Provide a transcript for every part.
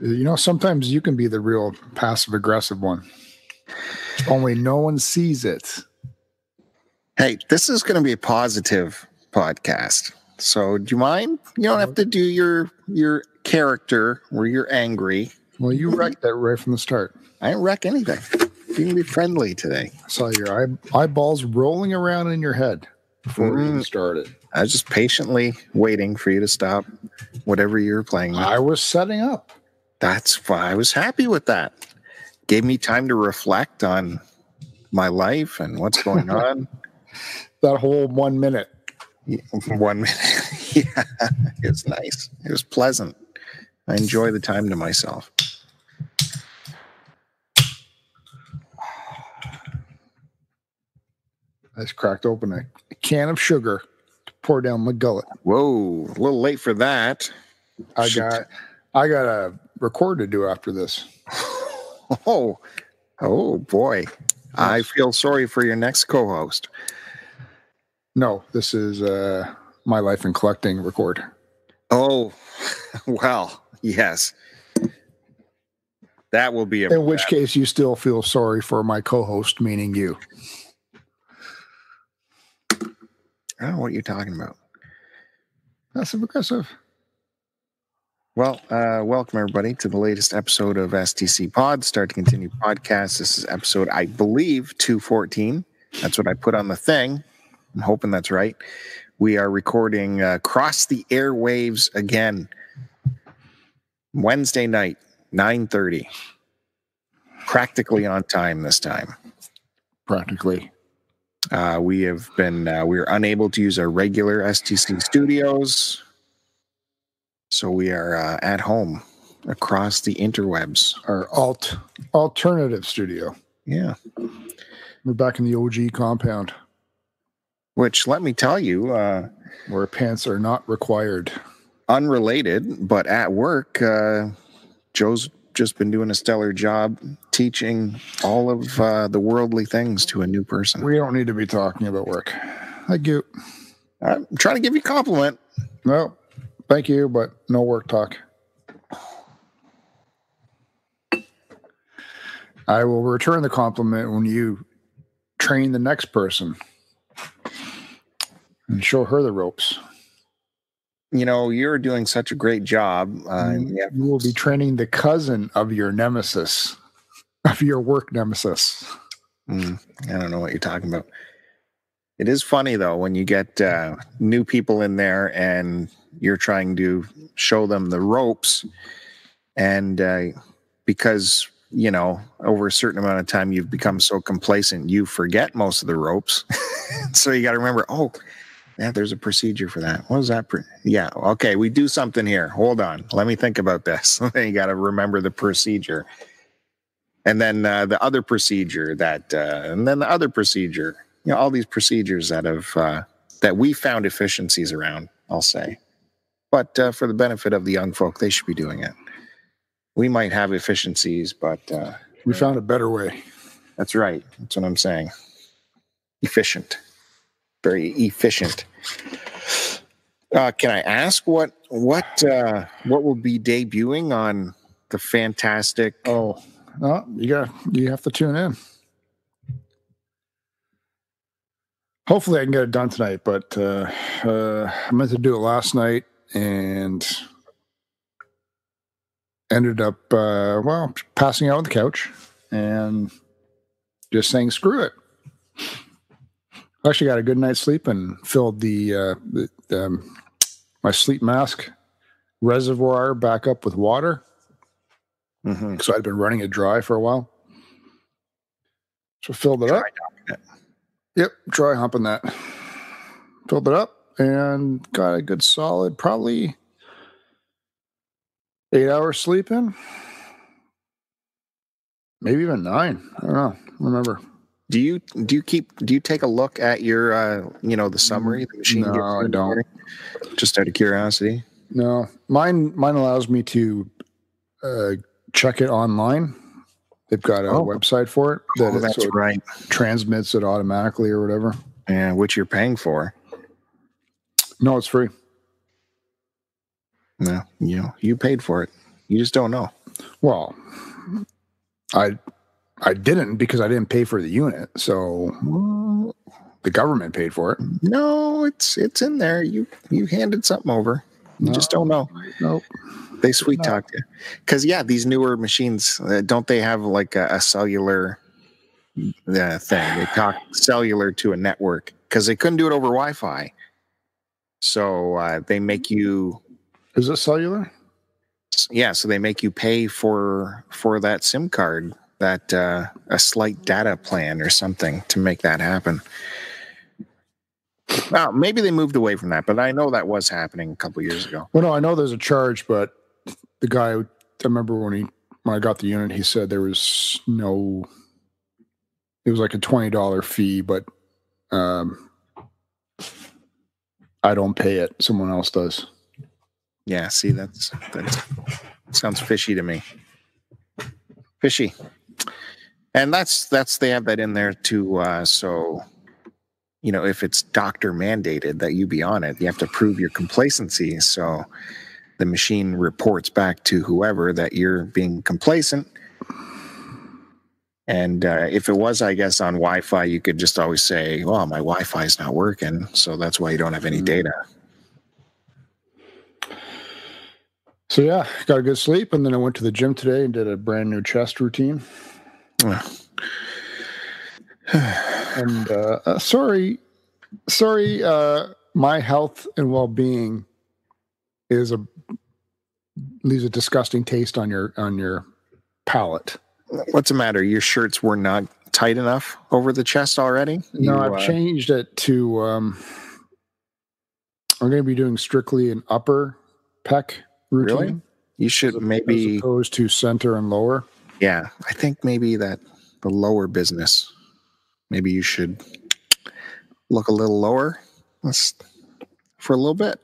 You know, sometimes you can be the real passive aggressive one. Only no one sees it. Hey, this is going to be a positive podcast. So, do you mind? You don't have to do your your character where you're angry. Well, you wrecked that right from the start. I didn't wreck anything. You can be friendly today. I saw your eye, eyeballs rolling around in your head before we even Mm. started. I was just patiently waiting for you to stop whatever you were playing. with. I was setting up. That's why I was happy with that. Gave me time to reflect on my life and what's going on. That whole one minute. One minute. yeah, it was nice. It was pleasant. I enjoy the time to myself. I just cracked open a, can of sugar pour down my gullet. Whoa, a little late for that. I Shit. got I got a record to do after this. Oh, oh boy. I feel sorry for your next co-host. No, this is uh my life in collecting record. Oh, well, yes. That will be a In which case you still feel sorry for my co-host, meaning you. I don't know what you're talking about. Passive aggressive. Well, uh, welcome everybody to the latest episode of STC Pod, Start to Continue podcast. This is episode, I believe, 214. That's what I put on the thing. I'm hoping that's right. We are recording uh, Cross the Airwaves again. Wednesday night, 9.30. Practically on time this time. Practically. Uh, we have been uh, we are unable to use our regular STC studios, so we are uh, at home across the interwebs. Our alt alternative studio. Yeah, We're back in the OG compound which let me tell you, uh, where pants are not required. unrelated, but at work, uh, Joe's just been doing a stellar job teaching all of uh, the worldly things to a new person. We don't need to be talking about work. Thank you. I'm trying to give you a compliment. No, thank you, but no work talk. I will return the compliment when you train the next person and show her the ropes. You know, you're doing such a great job. Uh, yeah, You will be training the cousin of your nemesis, of your work nemesis. Mm, I don't know what you're talking about. It is funny though when you get uh, new people in there and you're trying to show them the ropes, and uh, because you know over a certain amount of time you've become so complacent you forget most of the ropes. so you got to remember, oh, yeah, there's a procedure for that. What is that? Pre- yeah, okay, we do something here. Hold on, let me think about this. you got to remember the procedure and then uh, the other procedure that uh, and then the other procedure you know all these procedures that have uh, that we found efficiencies around i'll say but uh, for the benefit of the young folk they should be doing it we might have efficiencies but uh, We found a better way. that's right that's what i'm saying efficient very efficient uh, can i ask what what uh, what will be debuting on the fantastic Oh, no, you got you have to tune in. Hopefully, I can get it done tonight, but uh, uh, I meant to do it last night and ended up uh, well passing out on the couch and just saying screw it. Actually, got a good night's sleep and filled the, uh, the um, my sleep mask reservoir back up with water Mhm. so I'd been running it dry for a while. So filled it up. Dry humping it. Yep, dry humping that. Filled it up and got a good solid, probably eight hours sleep in. Maybe even nine. I don't know. Remember? Do you do you keep do you take a look at your uh you know the summary the machine No, I don't. morning? Just out of curiosity. No, mine. Mine allows me to uh, check it online. They've got a Oh. website for it that Oh, it that's sort of right. transmits it automatically or whatever. Yeah, which you're paying for. No, it's free. No, you know, you paid for it. You just don't know. Well, I I didn't because I didn't pay for the unit. So Well, the government paid for it. no, it's it's in there. You you handed something over. You just don't know. Nope. They sweet No. talk you. Because yeah, these newer machines uh, don't they have like a, a cellular uh, thing? They talk cellular to a network because they couldn't do it over Wi-Fi. So uh, they make you Is it cellular? yeah. So they make you pay for for that SIM card, that uh, a slight data plan or something to make that happen. Well, maybe they moved away from that, but I know that was happening a couple years ago. Well, no, I know there's a charge, but the guy, I remember when he when I got the unit, he said there was no. It was like a twenty dollar fee, but um, I don't pay it. Someone else does. Yeah, see, that's that sounds fishy to me. Fishy, and that's that's they have that in there too. Uh, so, you know, if it's doctor mandated that you be on it, you have to prove your complacency. So, the machine reports back to whoever that you're being complacent. And uh, if it was, I guess, on Wi-Fi, you could just always say, "Well, my Wi-Fi is not working, so that's why you don't have any Mhm. data." So yeah, got a good sleep, and then I went to the gym today and did a brand new chest routine. And uh, uh, sorry, sorry, uh, my health and well being is a leaves a disgusting taste on your on your palate. What's the matter? Your shirts were not tight enough over the chest already? No, You, I've uh, changed it to. Um, I'm going to be doing strictly an upper pec routine, Really? You should as maybe, opposed to center and lower. Yeah. I think maybe that the lower business. Maybe you should look a little lower. Let's for a little bit.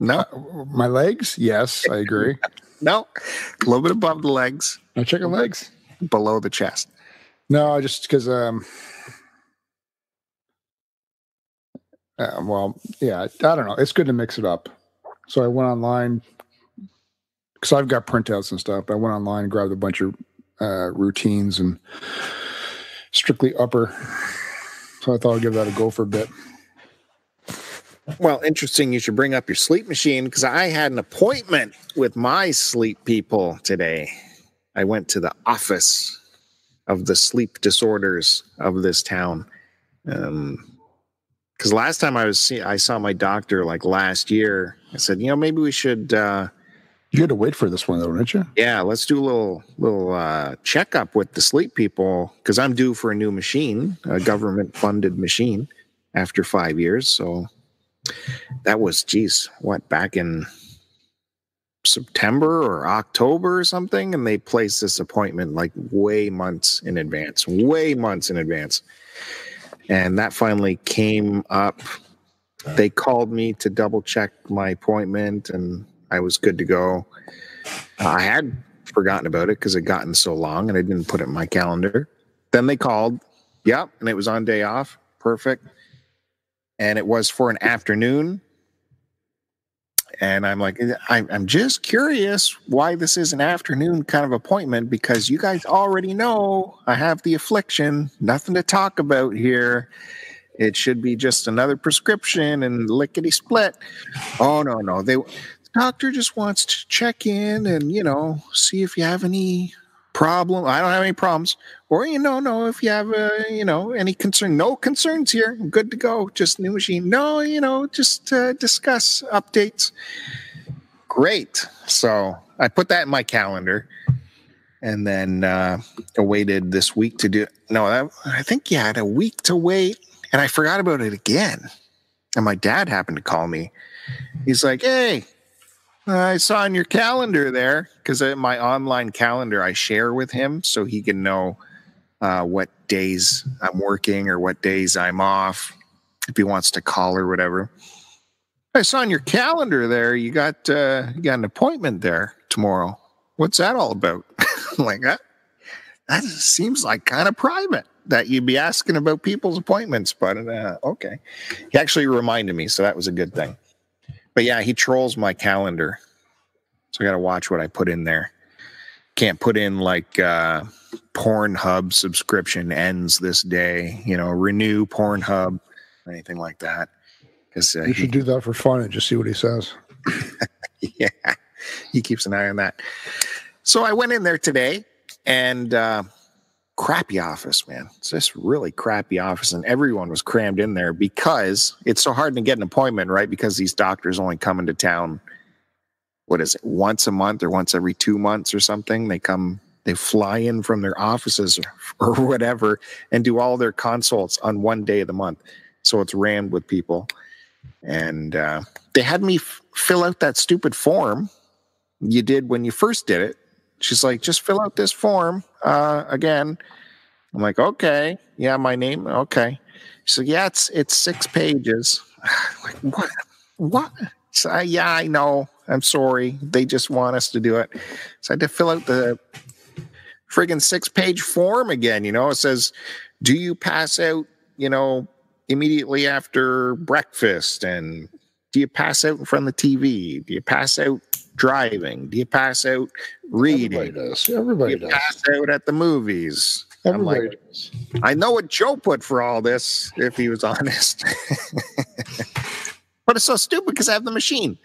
No, Uh, my legs, yes, I agree. no, a little bit above the legs, I check the legs. below the chest. No, just because um uh, well, yeah, I don't know. It's good to mix it up. So I went online because I've got printouts and stuff. I went online and grabbed a bunch of uh, routines and strictly upper. So I thought I'd give that a go for a bit. Well, interesting. You should bring up your sleep machine because I had an appointment with my sleep people today. I went to the office of the sleep disorders of this town. Um, because last time I was see, I saw my doctor like last year. I said, you know, maybe we should, uh, You had to wait for this one though, didn't you? yeah, let's do a little little uh, checkup with the sleep people because I'm due for a new machine, a government funded machine, after five years. So that was, geez, what back in September or October or something, and they placed this appointment like way months in advance, way months in advance, and that finally came up. They called me to double check my appointment, and I was good to go. Uh, I had forgotten about it because it gotten so long and I didn't put it in my calendar. Then they called. Yep. And it was on day off. Perfect. And it was for an afternoon. And I'm like, eh, I, I'm just curious why this is an afternoon kind of appointment because you guys already know I have the affliction. Nothing to talk about here. It should be just another prescription and lickety split. Oh, no, no. They, doctor just wants to check in and you know see if you have any problem i don't have any problems or you know no if you have uh, you know any concern no concerns here I'm good to go just new machine no you know just uh, discuss updates. Great so i put that in my calendar and then uh awaited this week to do no that, i think you had a week to wait and i forgot about it again. And my dad happened to call me. He's like hey I saw on your calendar there because my online calendar I share with him so he can know uh, what days I'm working or what days I'm off if he wants to call or whatever. I saw on your calendar there you got uh, you got an appointment there tomorrow. What's that all about? Like that. That seems like kind of private that you'd be asking about people's appointments, but uh, okay. He actually reminded me, so that was a good thing. But yeah, he trolls my calendar. So I got to watch what I put in there. Can't put in like uh, Pornhub subscription ends this day, you know, renew Pornhub, anything like that. Uh, You should do that for fun and just see what he says. yeah, he keeps an eye on that. So I went in there today and uh, crappy office, man. It's just really crappy office, and everyone was crammed in there because it's so hard to get an appointment, right? Because these doctors only come into town. What is it? Once a month or once every two months or something? They come, they fly in from their offices or, or whatever and do all their consults on one day of the month. So it's rammed with people. And uh, they had me f- fill out that stupid form you did when you first did it. She's like, just fill out this form uh, again. I'm like, okay, yeah, my name, okay. So yeah, it's it's six pages. like, what? What? So, I, yeah, I know. I'm sorry. They just want us to do it. So I had to fill out the friggin' six page form again. You know, it says, do you pass out, you know, immediately after breakfast? And do you pass out in front of the TV? Do you pass out driving? Do you pass out reading? Everybody does. Everybody Do you does. pass out at the movies? I'm Everybody like, does. I know what Joe put for all this, if he was honest. but it's so stupid because I have the machine.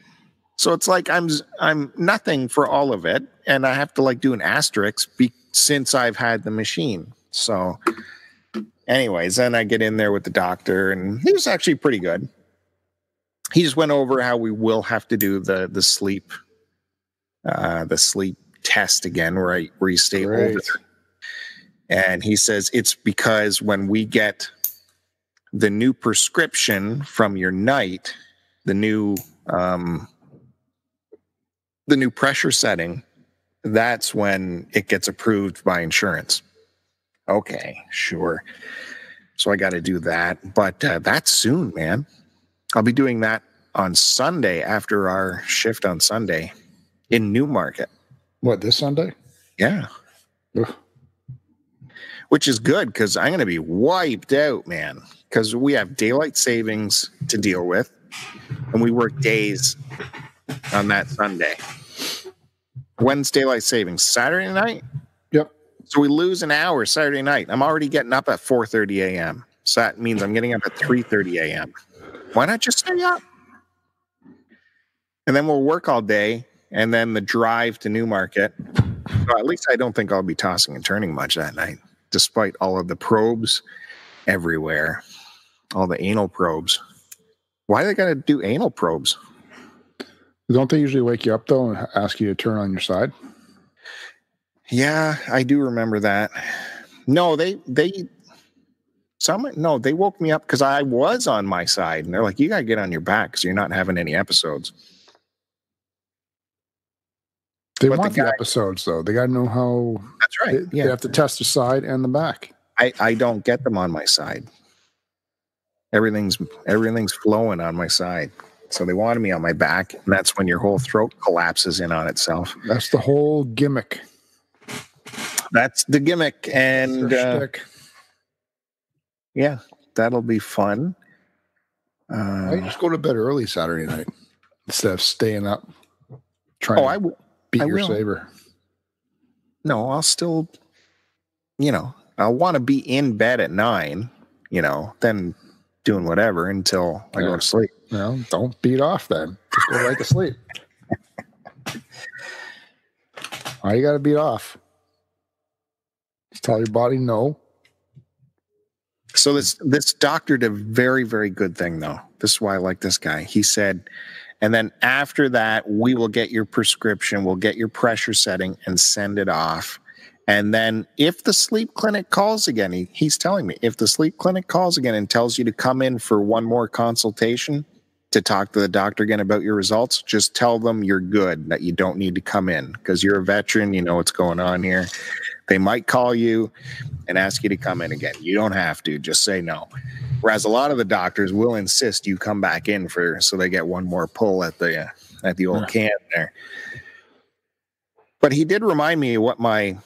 So it's like I'm I'm nothing for all of it, and I have to like do an asterisk be, since I've had the machine. So, anyways, then I get in there with the doctor, and he was actually pretty good. He just went over how we will have to do the the sleep, uh, the sleep test again, right? Where you stay Great. over and he says it's because when we get the new prescription from your night, the new um, the new pressure setting, that's when it gets approved by insurance. Okay, sure. So I got to do that, but uh, that's soon, man. I'll be doing that on Sunday after our shift on Sunday in Newmarket. What, this Sunday? Yeah. Ugh. Which is good because I'm going to be wiped out, man. Because we have daylight savings to deal with, and we work days on that Sunday. When's daylight savings? Saturday night. Yep. So we lose an hour Saturday night. I'm already getting up at 4:30 a.m. So that means I'm getting up at 3:30 a.m. Why not just stay up? And then we'll work all day, and then the drive to Newmarket. So at least I don't think I'll be tossing and turning much that night, despite all of the probes everywhere, all the anal probes. Why they got to do anal probes? Don't they usually wake you up though and ask you to turn on your side? Yeah, I do remember that. No, they they some no, they woke me up because I was on my side, and they're like, "You gotta get on your back because you're not having any episodes." They But want the, guy- episodes though. They got to know how That's they, right. they Yeah, have to test the side and the back. I I don't get them on my side. Everything's everything's flowing on my side, so they wanted me on my back, and that's when your whole throat collapses in on itself. That's the whole gimmick. That's the gimmick, and uh, yeah, that'll be fun. Uh, just go to bed early Saturday night instead of staying up trying oh, to I will. Beat I your will. saber. no, I'll still, you know, I'll want to be in bed at nine, you know, then doing whatever until I go to sleep. Well, don't beat off then. Just go right to sleep. Why you got to beat off? Just tell your body no. So this this doctor did a very very good thing though. This is why I like this guy. He said, and then after that, we will get your prescription, we'll get your pressure setting and send it off. And then if the sleep clinic calls again, he, he's telling me if the sleep clinic calls again and tells you to come in for one more consultation to talk to the doctor again about your results, just tell them you're good, that you don't need to come in because you're a veteran, you know what's going on here. They might call you and ask you to come in again. You don't have to, just say no. Whereas a lot of the doctors will insist you come back in for so they get one more pull at the uh, at the old Yeah. can there. But he did remind me what my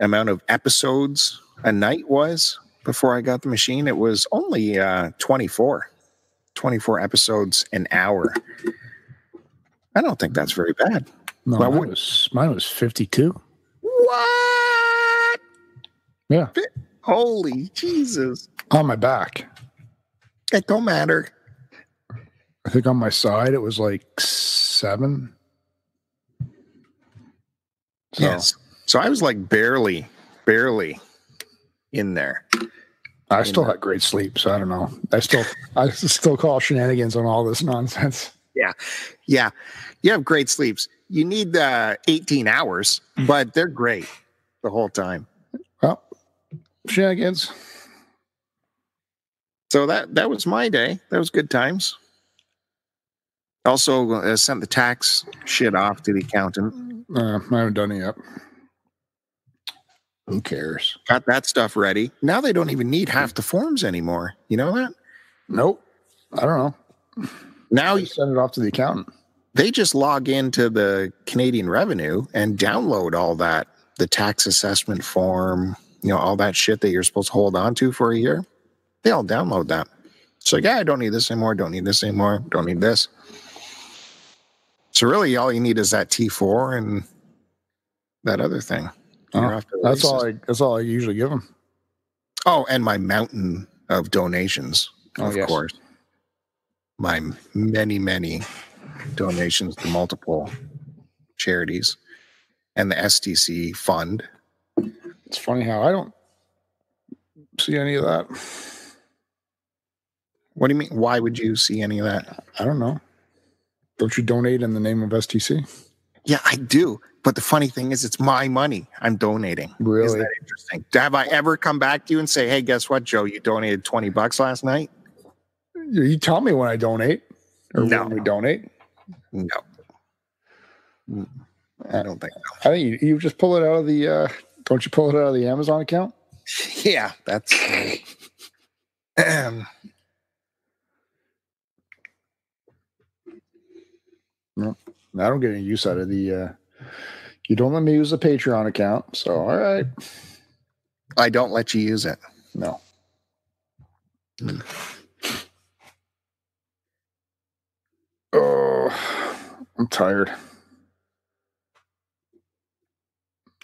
amount of episodes a night was before I got the machine. It was only uh, 24, 24 episodes an hour. I don't think that's very bad. No, mine was mine was 52. What? Yeah, Holy Jesus. on my back. It don't matter. I think on my side it was like seven. So, Yes. So I was like barely, barely in there. I still had great sleep, so I don't know. I still I still call shenanigans on all this nonsense. Yeah. Yeah. You have great sleeps. You need uh, 18 hours, but they're great the whole time. Well, shenanigans. So that that was my day. That was good times. Also uh, sent the tax shit off to the accountant. Uh, I haven't done it yet. Who cares? Got that stuff ready. Now they don't even need half the forms anymore. You know that? Nope. I don't know. Now you send it off to the accountant. they just log into the Canadian revenue and download all that, the tax assessment form, you know, all that shit that you're supposed to hold on to for a year. They all download that. So yeah, I don't need this anymore. Don't need this anymore. Don't need this. So really, all you need is that T4 and that other thing. Oh, off to the That's all. I. That's all I usually give them. Oh, and my mountain of donations, Oh, of yes. course. My many, many donations to multiple charities and the STC fund. It's funny how I don't see any of that. What do you mean? Why would you see any of that? I don't know. Don't you donate in the name of STC? Yeah, I do. But the funny thing is, it's my money I'm donating. Is Really? that interesting? Have I ever come back to you and say, hey, guess what, Joe? You donated 20 bucks last night? You tell me when I donate or No. when we donate. No. I don't think so. I think you, you just pull it out of the. Uh, don't you pull it out of the Amazon account? Yeah, that's. um, I don't get any use out of the. Uh, you don't let me use the Patreon account, so all right. I don't let you use it. No. Oh, I'm tired.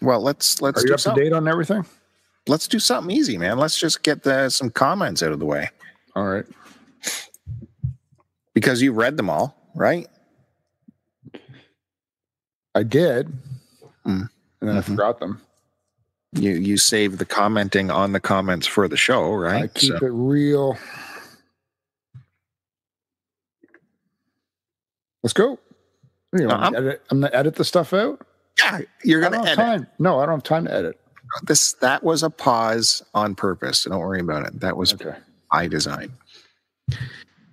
Well, let's let's Are you up to date on everything? Let's do something easy, man. Let's just get the, some comments out of the way All right. because you read them all, right? I did, Mm. and then I Mhm. forgot them. You you save the commenting on the comments for the show, right? I keep So- it real. Let's go. You know, I'm- edit, I'm gonna edit the stuff out. Yeah, you're gonna edit time. No, I don't have time to edit. this. That was a pause on purpose. Don't worry about it. That was Okay. by design.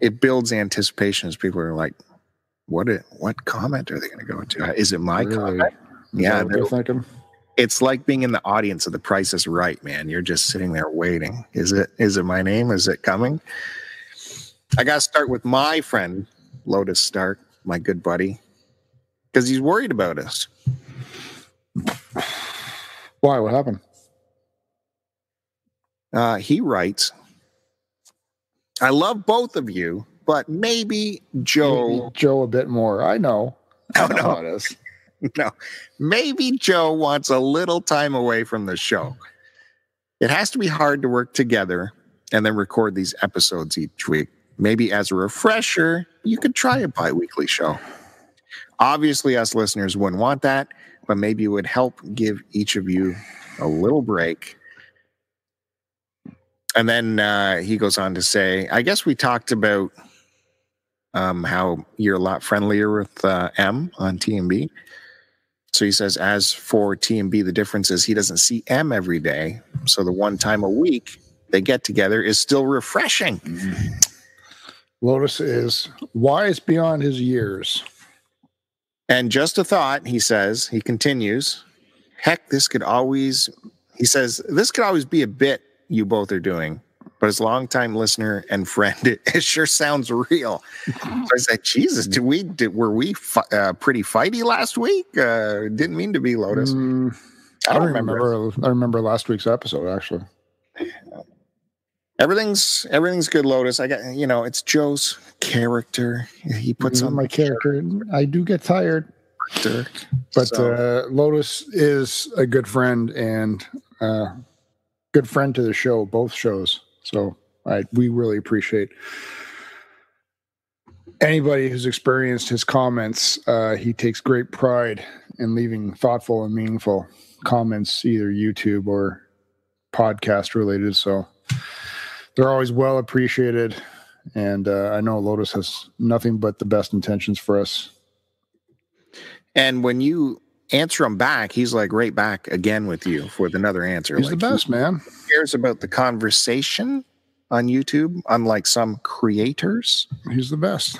It builds anticipation as people are like, "What? It, what comment are they going to go to? Is it my Really? comment?" Is Yeah, they're thinking. it's like being in the audience of the price is right man you're just sitting there waiting is it is it my name is it coming i gotta start with my friend lotus stark my good buddy because he's worried about us Why? What happened? uh, he writes i love both of you but maybe joe Maybe Joe a bit more. I know. I know no. how it is. no maybe joe wants a little time away from the show it has to be hard to work together and then record these episodes each week maybe as a refresher you could try a bi-weekly show obviously us listeners wouldn't want that but maybe it would help give each of you a little break and then uh, he goes on to say i guess we talked about um, how you're a lot friendlier with uh, m on tmb so he says, as for T and B, the difference is he doesn't see M every day. So the one time a week they get together is still refreshing. Lotus is wise beyond his years. And just a thought, he says, he continues, heck, this could always, he says, this could always be a bit you both are doing. But as longtime listener and friend, it, it sure sounds real. So I said, Jesus, did we, did, were we fi- uh, pretty fighty last week? Uh, didn't mean to be, Lotus. Mm, I I don't don't remember. remember. I remember last week's episode actually. Everything's everything's good, Lotus. I got you know, it's Joe's character. He puts He's on my character. I do get tired, character. but So- uh, Lotus is a good friend and uh, good friend to the show, both shows. So I we really appreciate anybody who's experienced his comments. Uh, he takes great pride in leaving thoughtful and meaningful comments, either YouTube or podcast related. So they're always well appreciated. And uh, I know Lotus has nothing but the best intentions for us. And when you answer him back, he's like right back again with you with another answer. He's Like, the best, man. He cares about the conversation on YouTube, unlike some creators. He's the best.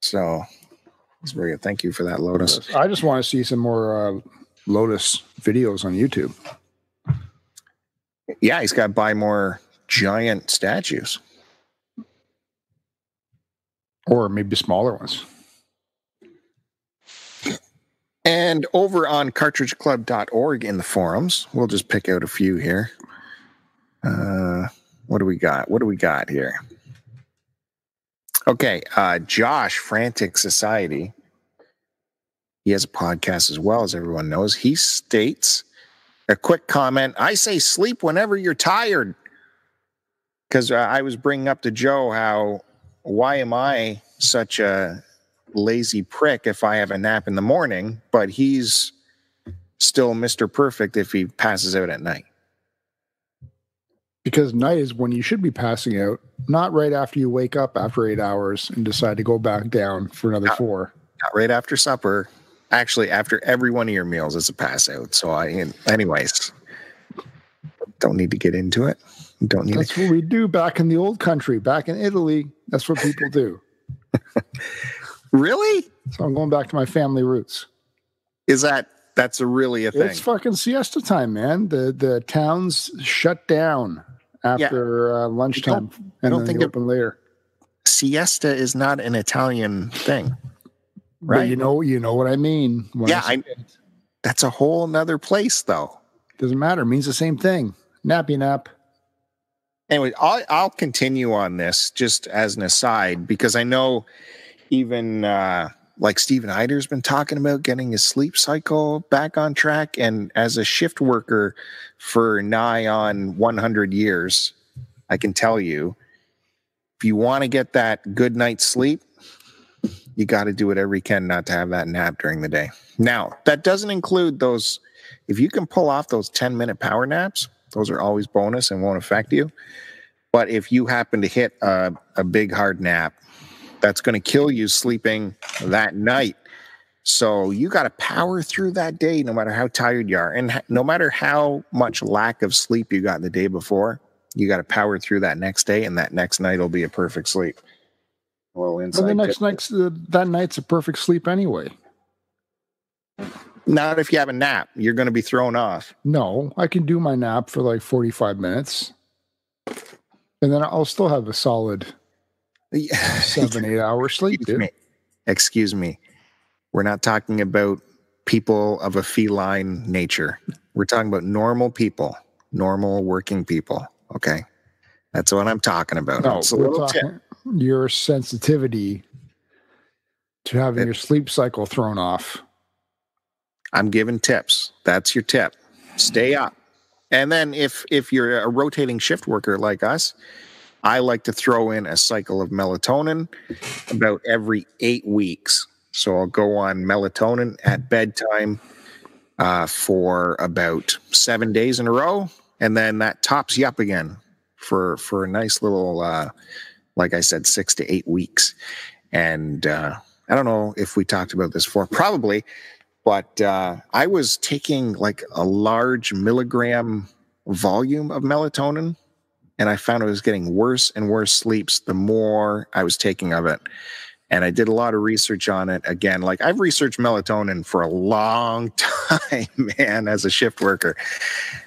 So it's very good. Thank you for that, Lotus. I just want to see some more uh, Lotus videos on YouTube. Yeah, he's got to buy more giant statues. Or maybe smaller ones. And over on cartridgeclub.org in the forums, we'll just pick out a few here. Uh, what do we got? What do we got here? Okay, uh, Josh, Frantic Society. He has a podcast as well, as everyone knows. He states a quick comment I say sleep whenever you're tired. Because uh, I was bringing up to Joe how, why am I such a lazy prick if I have a nap in the morning, but he's still Mr. Perfect if he passes out at night. Because night is when you should be passing out, not right after you wake up after eight hours and decide to go back down for another Yeah. four. Not right after supper. Actually, after every one of your meals is a pass out. So I, anyways, don't need to get into it. Don't need That's what we do back in the old country, back in Italy. That's what people do. Really? So I'm going back to my family roots. Is that that's a really a thing? It's fucking siesta time, man. The the towns shut down after uh, lunchtime and don't then think they it- open later. Siesta is not an Italian thing. But Right. you know, you know what I mean. when Yeah, I- That's a whole nother place, though. doesn't matter. It means the same thing. Nappy nap. Anyway, I'll, I'll continue on this just as an aside because I know even uh, like Stephen Eider's been talking about getting his sleep cycle back on track. And as a shift worker for nigh on 100 years, I can tell you if you want to get that good night's sleep, you got to do whatever you can not to have that nap during the day. Now, that doesn't include those, if you can pull off those 10 minute power naps, those are always bonus and won't affect you. But if you happen to hit a, a big hard nap, that's going to kill you sleeping that night. So you got to power through that day no matter how tired you are. And no matter how much lack of sleep you got the day before, you got to power through that next day. And that next night will be a perfect sleep. Well, And the next night, uh, that night's a perfect sleep anyway. Not if you have a nap, you're going to be thrown off. No, I can do my nap for like 45 minutes. And then I'll still have a solid seven, eight hour sleep, Excuse dude. me. Excuse me. We're not talking about people of a feline nature. We're talking about normal people, normal working people. Okay. That's what I'm talking about. No, it's a tip. talking your sensitivity to having It- your sleep cycle thrown off. I'm giving tips. That's your tip. Stay up. And then if if you're a rotating shift worker like us, I like to throw in a cycle of melatonin about every eight weeks. So I'll go on melatonin at bedtime uh, for about seven days in a row, and then that tops you up again for for a nice little, uh, like I said, six to eight weeks. And uh, I don't know if we talked about this before, probably, but uh, I was taking like a large milligram volume of melatonin and I found I was getting worse and worse sleeps the more I was taking of it. And I did a lot of research on it. Again, like I've researched melatonin for a long time, man, as a shift worker.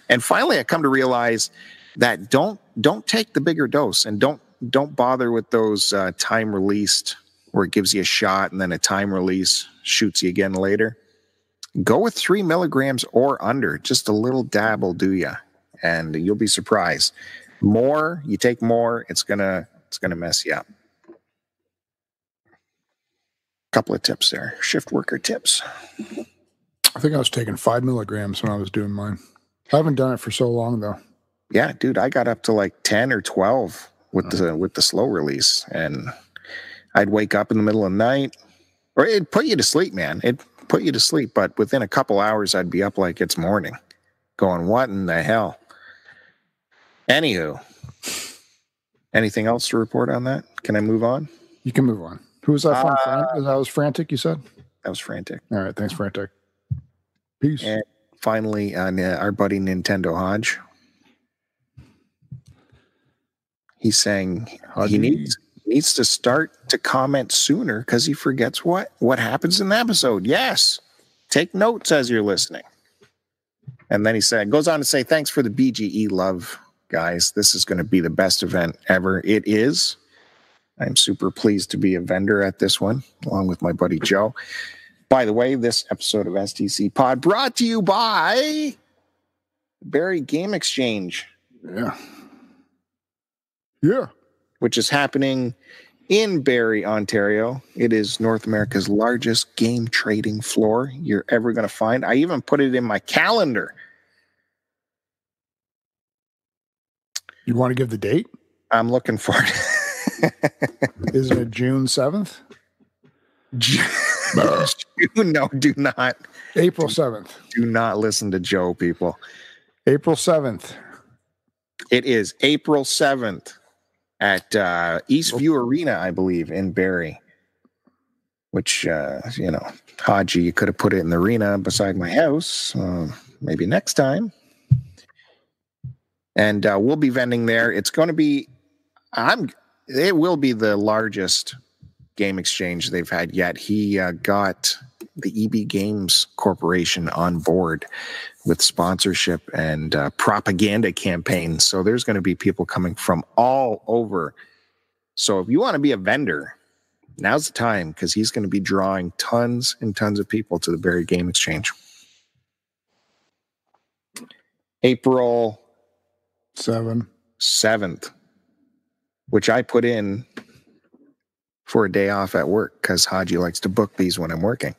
And finally I come to realize that don't don't take the bigger dose and don't don't bother with those uh, time released where it gives you a shot and then a time release shoots you again later. Go with three milligrams or under. Just a little dab will do you, and you'll be surprised. More, you take more, it's gonna it's gonna mess you up. Couple of tips there. Shift worker tips. I think I was taking five milligrams when I was doing mine. I haven't done it for so long though. Yeah, dude, I got up to like 10 or 12 with mm. the with the slow release and I'd wake up in the middle of the night or it'd put you to sleep, man. It'd put you to sleep, but within a couple hours I'd be up like it's morning. Going, what in the hell? Anywho, anything else to report on that? Can I move on? You can move on. Who was that from? Uh, that was Frantic, you said? That was frantic. All right. Thanks, Frantic. Peace. And finally, on uh, our buddy Nintendo Hodge, he's saying he Hodgie. needs needs to start to comment sooner because he forgets what what happens in the episode. Yes, take notes as you're listening. And then he said, goes on to say, "Thanks for the BGE love, guys. This is going to be the best event ever. It is. I'm super pleased to be a vendor at this one, along with my buddy Joe." By the way, this episode of STC Pod brought to you by Barrie Game Exchange, Yeah. Yeah. Which is happening in Barrie, Ontario. It is North America's largest game trading floor you're ever going to find. I even put it in my calendar. You want to give the date? I'm looking for it. Isn't it June 7th? no, do not, April 7th. do not listen to Joe, people. April 7th. It is April 7th at uh, Eastview Arena, I believe, in Barrie. Which, uh, you know, Haji, you could have put it in the arena beside my house. Uh, maybe next time. And uh, we'll be vending there. It's going to be, I'm, it will be the largest game exchange they've had yet. He uh, got the EB Games Corporation on board with sponsorship and uh, propaganda campaigns. So there's going to be people coming from all over. So if you want to be a vendor, now's the time because he's going to be drawing tons and tons of people to the Barrie Game Exchange. April 7. 7th, which I put in for a day off at work because Haji likes to book these when I'm working.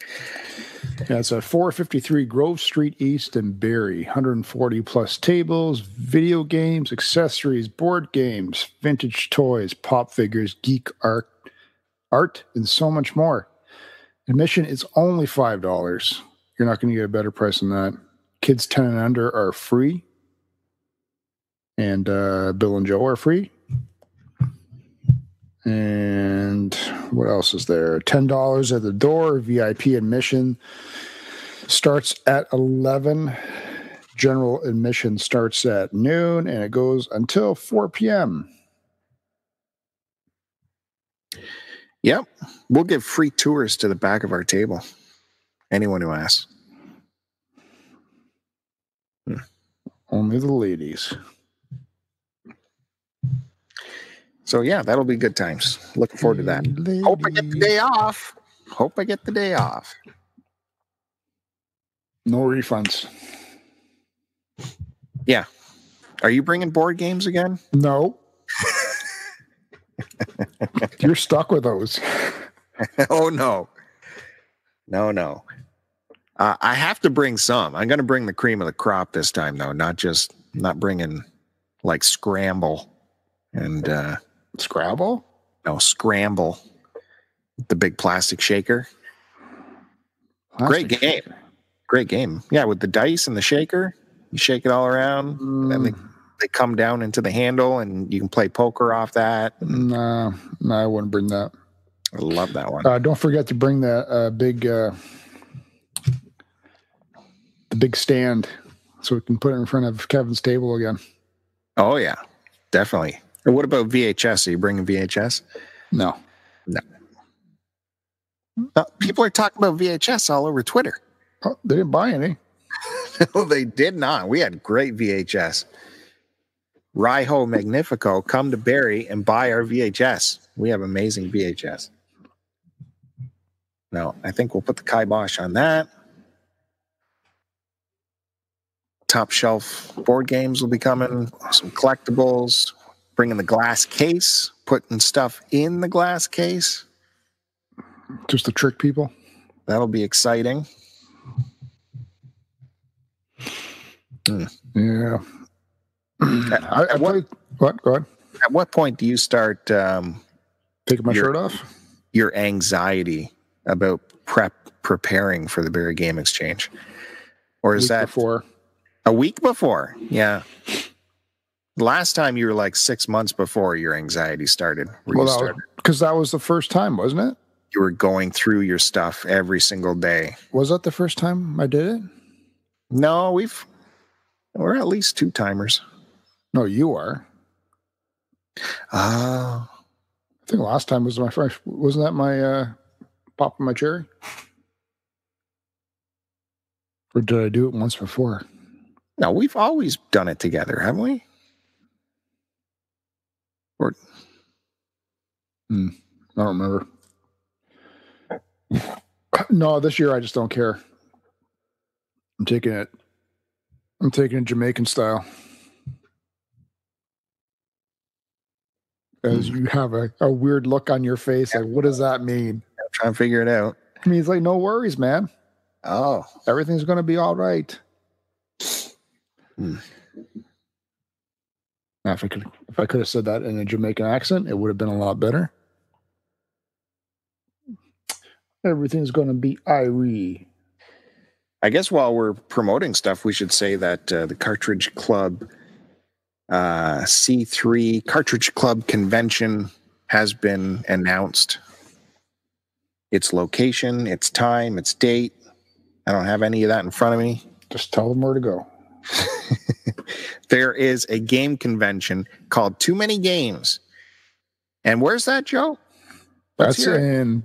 Yeah, it's at 453 Grove Street East in Barrie. 140 plus tables, video games, accessories, board games, vintage toys, pop figures, geek art, art, and so much more. Admission is only $5. You're not going to get a better price than that. Kids 10 and under are free. And uh, Bill and Joe are free. And what else is there? $10 at the door, VIP admission starts at 11 general admission starts at noon and it goes until 4 p.m Yep. We'll give free tours to the back of our table. Anyone who asks. Hmm. only the ladies So yeah, that'll be good times. Looking forward to that. Hope I get the day off. Hope I get the day off. no refunds Yeah. Are you bringing board games again? no you're stuck with those oh no, no, no. Uh, I have to bring some. I'm going to bring the cream of the crop this time, though. Not just not bringing like scramble and uh, scrabble no scramble. The big plastic shaker. Great Plastic game. shaker. Great game. Yeah, with the dice and the shaker, you shake it all around. And they, Mm, they come down into the handle, and you can play poker off that. no no i wouldn't bring that I love that one. uh, don't forget to bring that uh, big uh, the big stand so we can put it in front of kevin's table again Oh yeah, definitely. And what about VHS? Are you bringing VHS? no Uh, people are talking about VHS all over Twitter. oh, they didn't buy any no, they did not. We had great VHS. Raiho Magnifico, come to Barrie and buy our VHS. We have amazing VHS. No, I think we'll put the kibosh on that. top shelf board games will be coming, some collectibles, bringing the glass case, putting stuff in the glass case. Just to trick people. That'll be exciting. Yeah. I, I what- played, what? Go ahead. At what point do you start um, Taking my You're- shirt off. your anxiety about prep preparing for the Barrie Game Exchange? Or is that before? a week before? Yeah. Last time you were like six months before your anxiety started. Well, you, that because that was the first time, wasn't it? you were going through your stuff every single day. Was that the first time I did it? No, we've we're at least two timers. No, you are. Oh, I think last time was my first. Wasn't that my uh, pop of my cherry? Or did I do it once before? no, we've always done it together, haven't we? I don't remember. No, this year I just don't care. I'm taking it. I'm taking it Jamaican style. As you have a, a weird look on your face, like what does that mean? I'm trying to figure it out. It means like no worries, man. Oh, Everything's gonna be all right. Hmm. Now, if I could, if I could have said that in a Jamaican accent, it would have been a lot better. Everything's gonna be Irie. I guess while we're promoting stuff, we should say that uh, the Cartridge Club uh, C3 Cartridge Club convention has been announced. Its location, its time, its date. I don't have any of that in front of me. Just tell them where to go. There is a game convention called Too Many Games. And where's that, Joe? Let's That's in.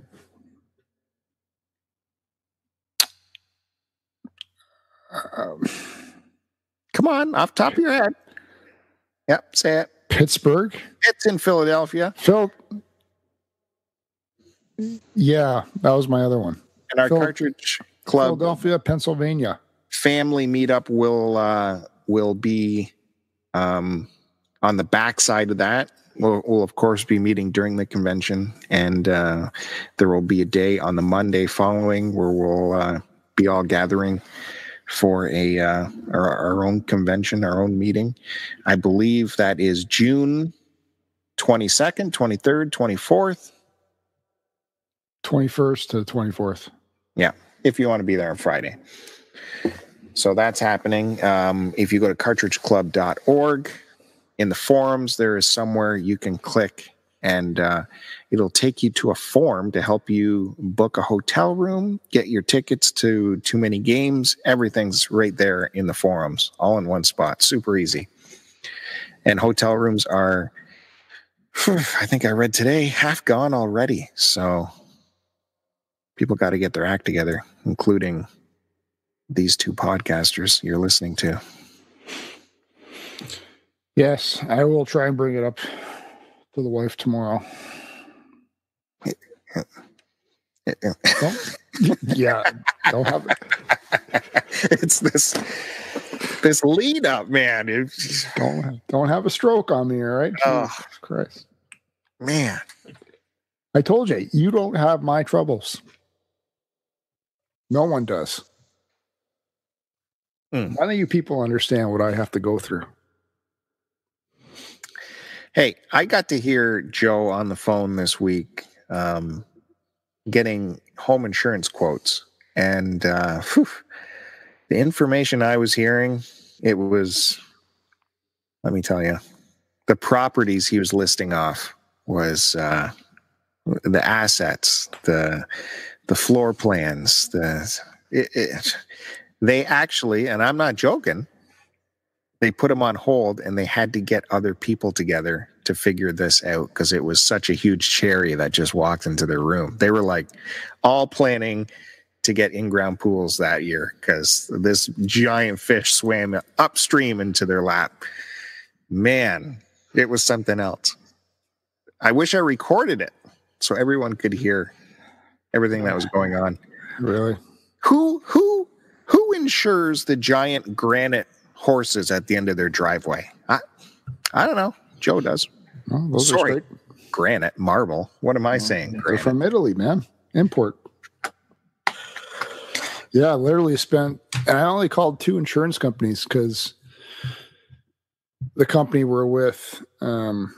Um, Come on, off top of your head. Yep, say it. Pittsburgh, It's in Philadelphia. Phil. Yeah, that was my other one. And our Phil- Cartridge Club Philadelphia, Pennsylvania. family meetup will uh, will be um, on the back side of that. We'll, we'll of course be meeting during the convention, and uh, there will be a day on the Monday following where we'll uh, be all gathering for a uh, our, our own convention, our own meeting. I believe that is June twenty second, twenty third, twenty fourth. 21st to 24th. Yeah, if you want to be there on Friday. So that's happening. Um, if you go to cartridgeclub.org, in the forums, there is somewhere you can click and uh, it'll take you to a form to help you book a hotel room, get your tickets to too many games. Everything's right there in the forums, all in one spot. Super easy. And hotel rooms are, I think I read today, half gone already. So people got to get their act together, including these two podcasters you're listening to. Yes, I will try and bring it up to the wife tomorrow. Don't, yeah, don't have it. it's this this lead up, man. It's, don't don't have a stroke on me, all right? Oh. Jesus Christ! man, I told you, you don't have my troubles. No one does. Hmm. Why don't you people understand what I have to go through? Hey, I got to hear Joe on the phone this week um, getting home insurance quotes. And uh, whew, the information I was hearing, it was, let me tell you, the properties he was listing off was uh, the assets, the the floor plans, the it, it, they actually, and I'm not joking, they put them on hold and they had to get other people together to figure this out because it was such a huge cherry that just walked into their room. They were like all planning to get in-ground pools that year because this giant fish swam upstream into their lap. Man, it was something else. I wish I recorded it so everyone could hear everything that was going on. Really? Who who who insures the giant granite horses at the end of their driveway. I, I don't know. Joe does. Well, those Sorry. are straight. Granite, marble. What am I saying? They're Granite. from Italy, man. Import. Yeah, I literally spent, and I only called two insurance companies because the company we're with um,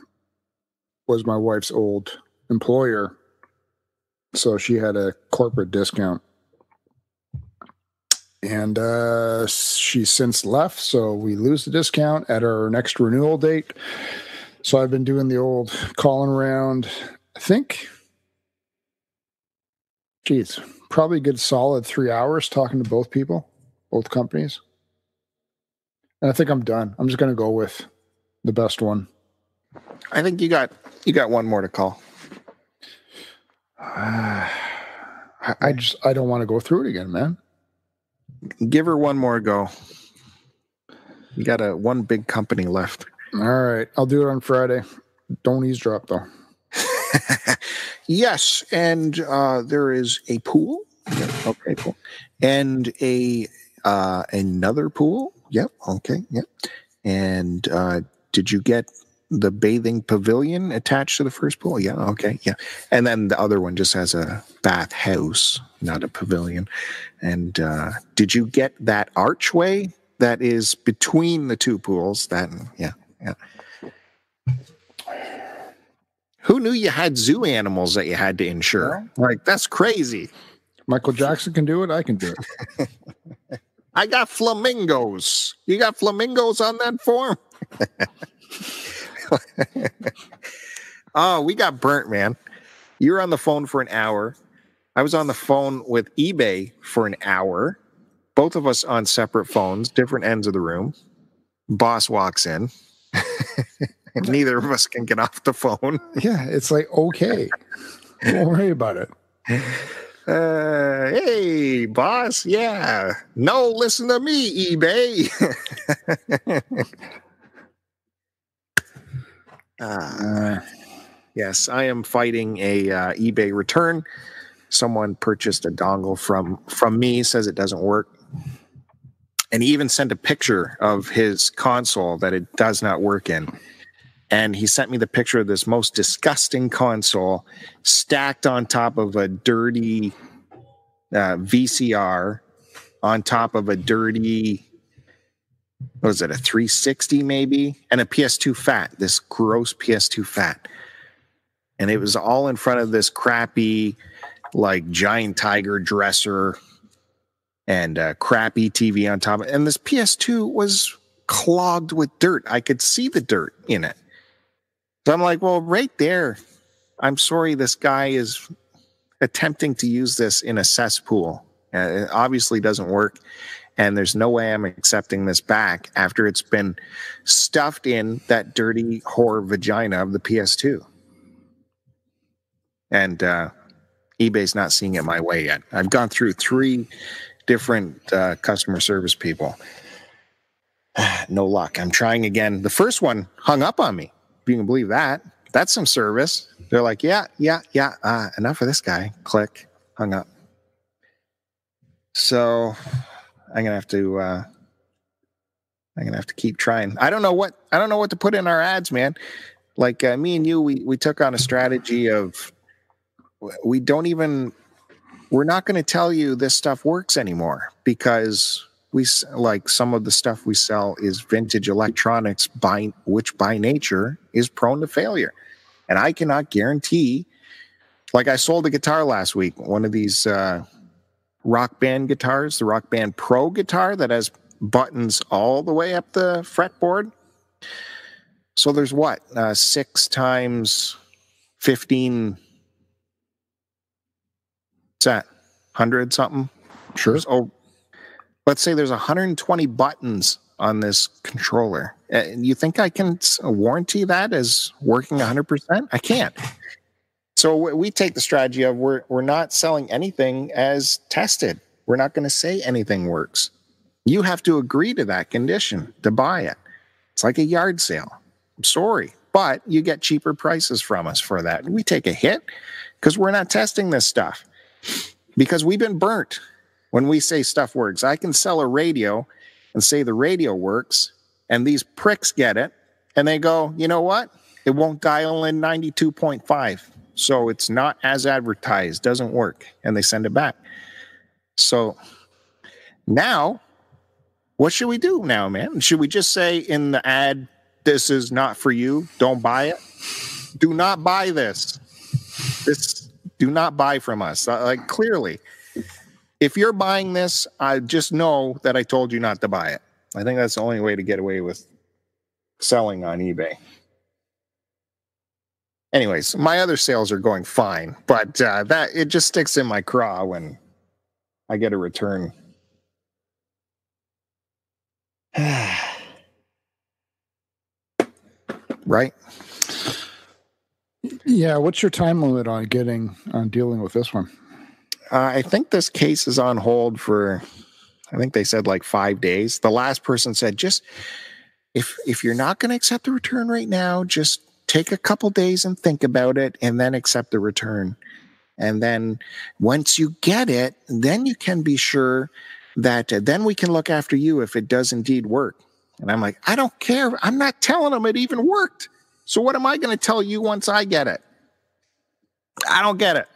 was my wife's old employer. So she had a corporate discount. And uh, she's since left. So we lose the discount at our next renewal date. So I've been doing the old calling around, I think, geez, probably a good solid three hours talking to both people, both companies. And I think I'm done. I'm just going to go with the best one. I think you got you got one more to call. I, I just, I don't want to go through it again, man. Give her one more go. You got a one big company left. All right. I'll do it on Friday. Don't eavesdrop though. yes, and uh, there is a pool. Yep, okay, cool. And a uh, another pool. Yep. Okay. Yep. And uh, did you get the bathing pavilion attached to the first pool? Yeah. Okay. Yeah. And then the other one just has a bath house, not a pavilion. And uh, did you get that archway that is between the two pools? That yeah. Yeah. Who knew you had zoo animals that you had to insure? Like that's crazy. Michael Jackson can do it. I can do it. I got flamingos. You got flamingos on that form? oh, we got burnt, man. You were on the phone for an hour. I was on the phone with eBay for an hour. Both of us on separate phones, different ends of the room. Boss walks in. Neither of us can get off the phone. Yeah. It's like, okay. Don't worry about it. Uh, hey, boss. Yeah. No, listen to me, eBay. Ah, Uh, yes, I am fighting a uh, eBay return. Someone purchased a dongle from from me, says it doesn't work. And he even sent a picture of his console that it does not work in. And he sent me the picture of this most disgusting console stacked on top of a dirty uh, VCR, on top of a dirty, what was it, a 360 maybe, and a PS2 Fat, this gross PS2 Fat. And it was all in front of this crappy, like giant tiger dresser and a crappy TV on top. And this PS2 was clogged with dirt. I could see the dirt in it. So I'm like, well, right there, I'm sorry this guy is attempting to use this in a cesspool. Uh, it obviously doesn't work. And there's no way I'm accepting this back after it's been stuffed in that dirty whore vagina of the PS2. And uh, eBay's not seeing it my way yet. I've gone through three different uh, customer service people. no luck. I'm trying again. The first one hung up on me. If you can believe that. That's some service. They're like, yeah, yeah, yeah. Uh, enough of this guy. Click. Hung up. So I'm gonna have to. Uh, I'm gonna have to keep trying. I don't know what I don't know what to put in our ads, man. Like uh, me and you, we we took on a strategy of we don't even we're not going to tell you this stuff works anymore because we like some of the stuff we sell is vintage electronics by which by nature is prone to failure. And i cannot guarantee like i sold a guitar last week one of these uh, rock band guitars the rock band pro guitar that has buttons all the way up the fretboard. So there's what uh, six times 15 what's that 100 something sure. so let's say there's 120 buttons on this controller. And you think I can s- uh, warranty that as working 100%? I can't. So we we take the strategy of we're we're not selling anything as tested. We're not going to say anything works. You have to agree to that condition to buy it. It's like a yard sale. I'm sorry, but you get cheaper prices from us for that. We take a hit because we're not testing this stuff because we've been burnt when we say stuff works. I can sell a radio and say the radio works, and these pricks get it, and they go, you know what? It won't dial in 92.5. So it's not as advertised, doesn't work. And they send it back. So now, what should we do now, man? Should we just say in the ad, this is not for you? Don't buy it? Do not buy this. This do not buy from us. Uh, like clearly, if you're buying this, I just know that I told you not to buy it. I think that's the only way to get away with selling on eBay. Anyways, my other sales are going fine, but uh, that it just sticks in my craw when I get a return. right? Yeah. What's your time limit on getting on dealing with this one? Uh, I think this case is on hold for. I think they said like five days. The last person said just if if you're not going to accept the return right now, just take a couple days and think about it, and then accept the return. And then once you get it, then you can be sure that uh, then we can look after you if it does indeed work. And I'm like, I don't care. I'm not telling them it even worked. So what am I going to tell you once I get it? I don't get it.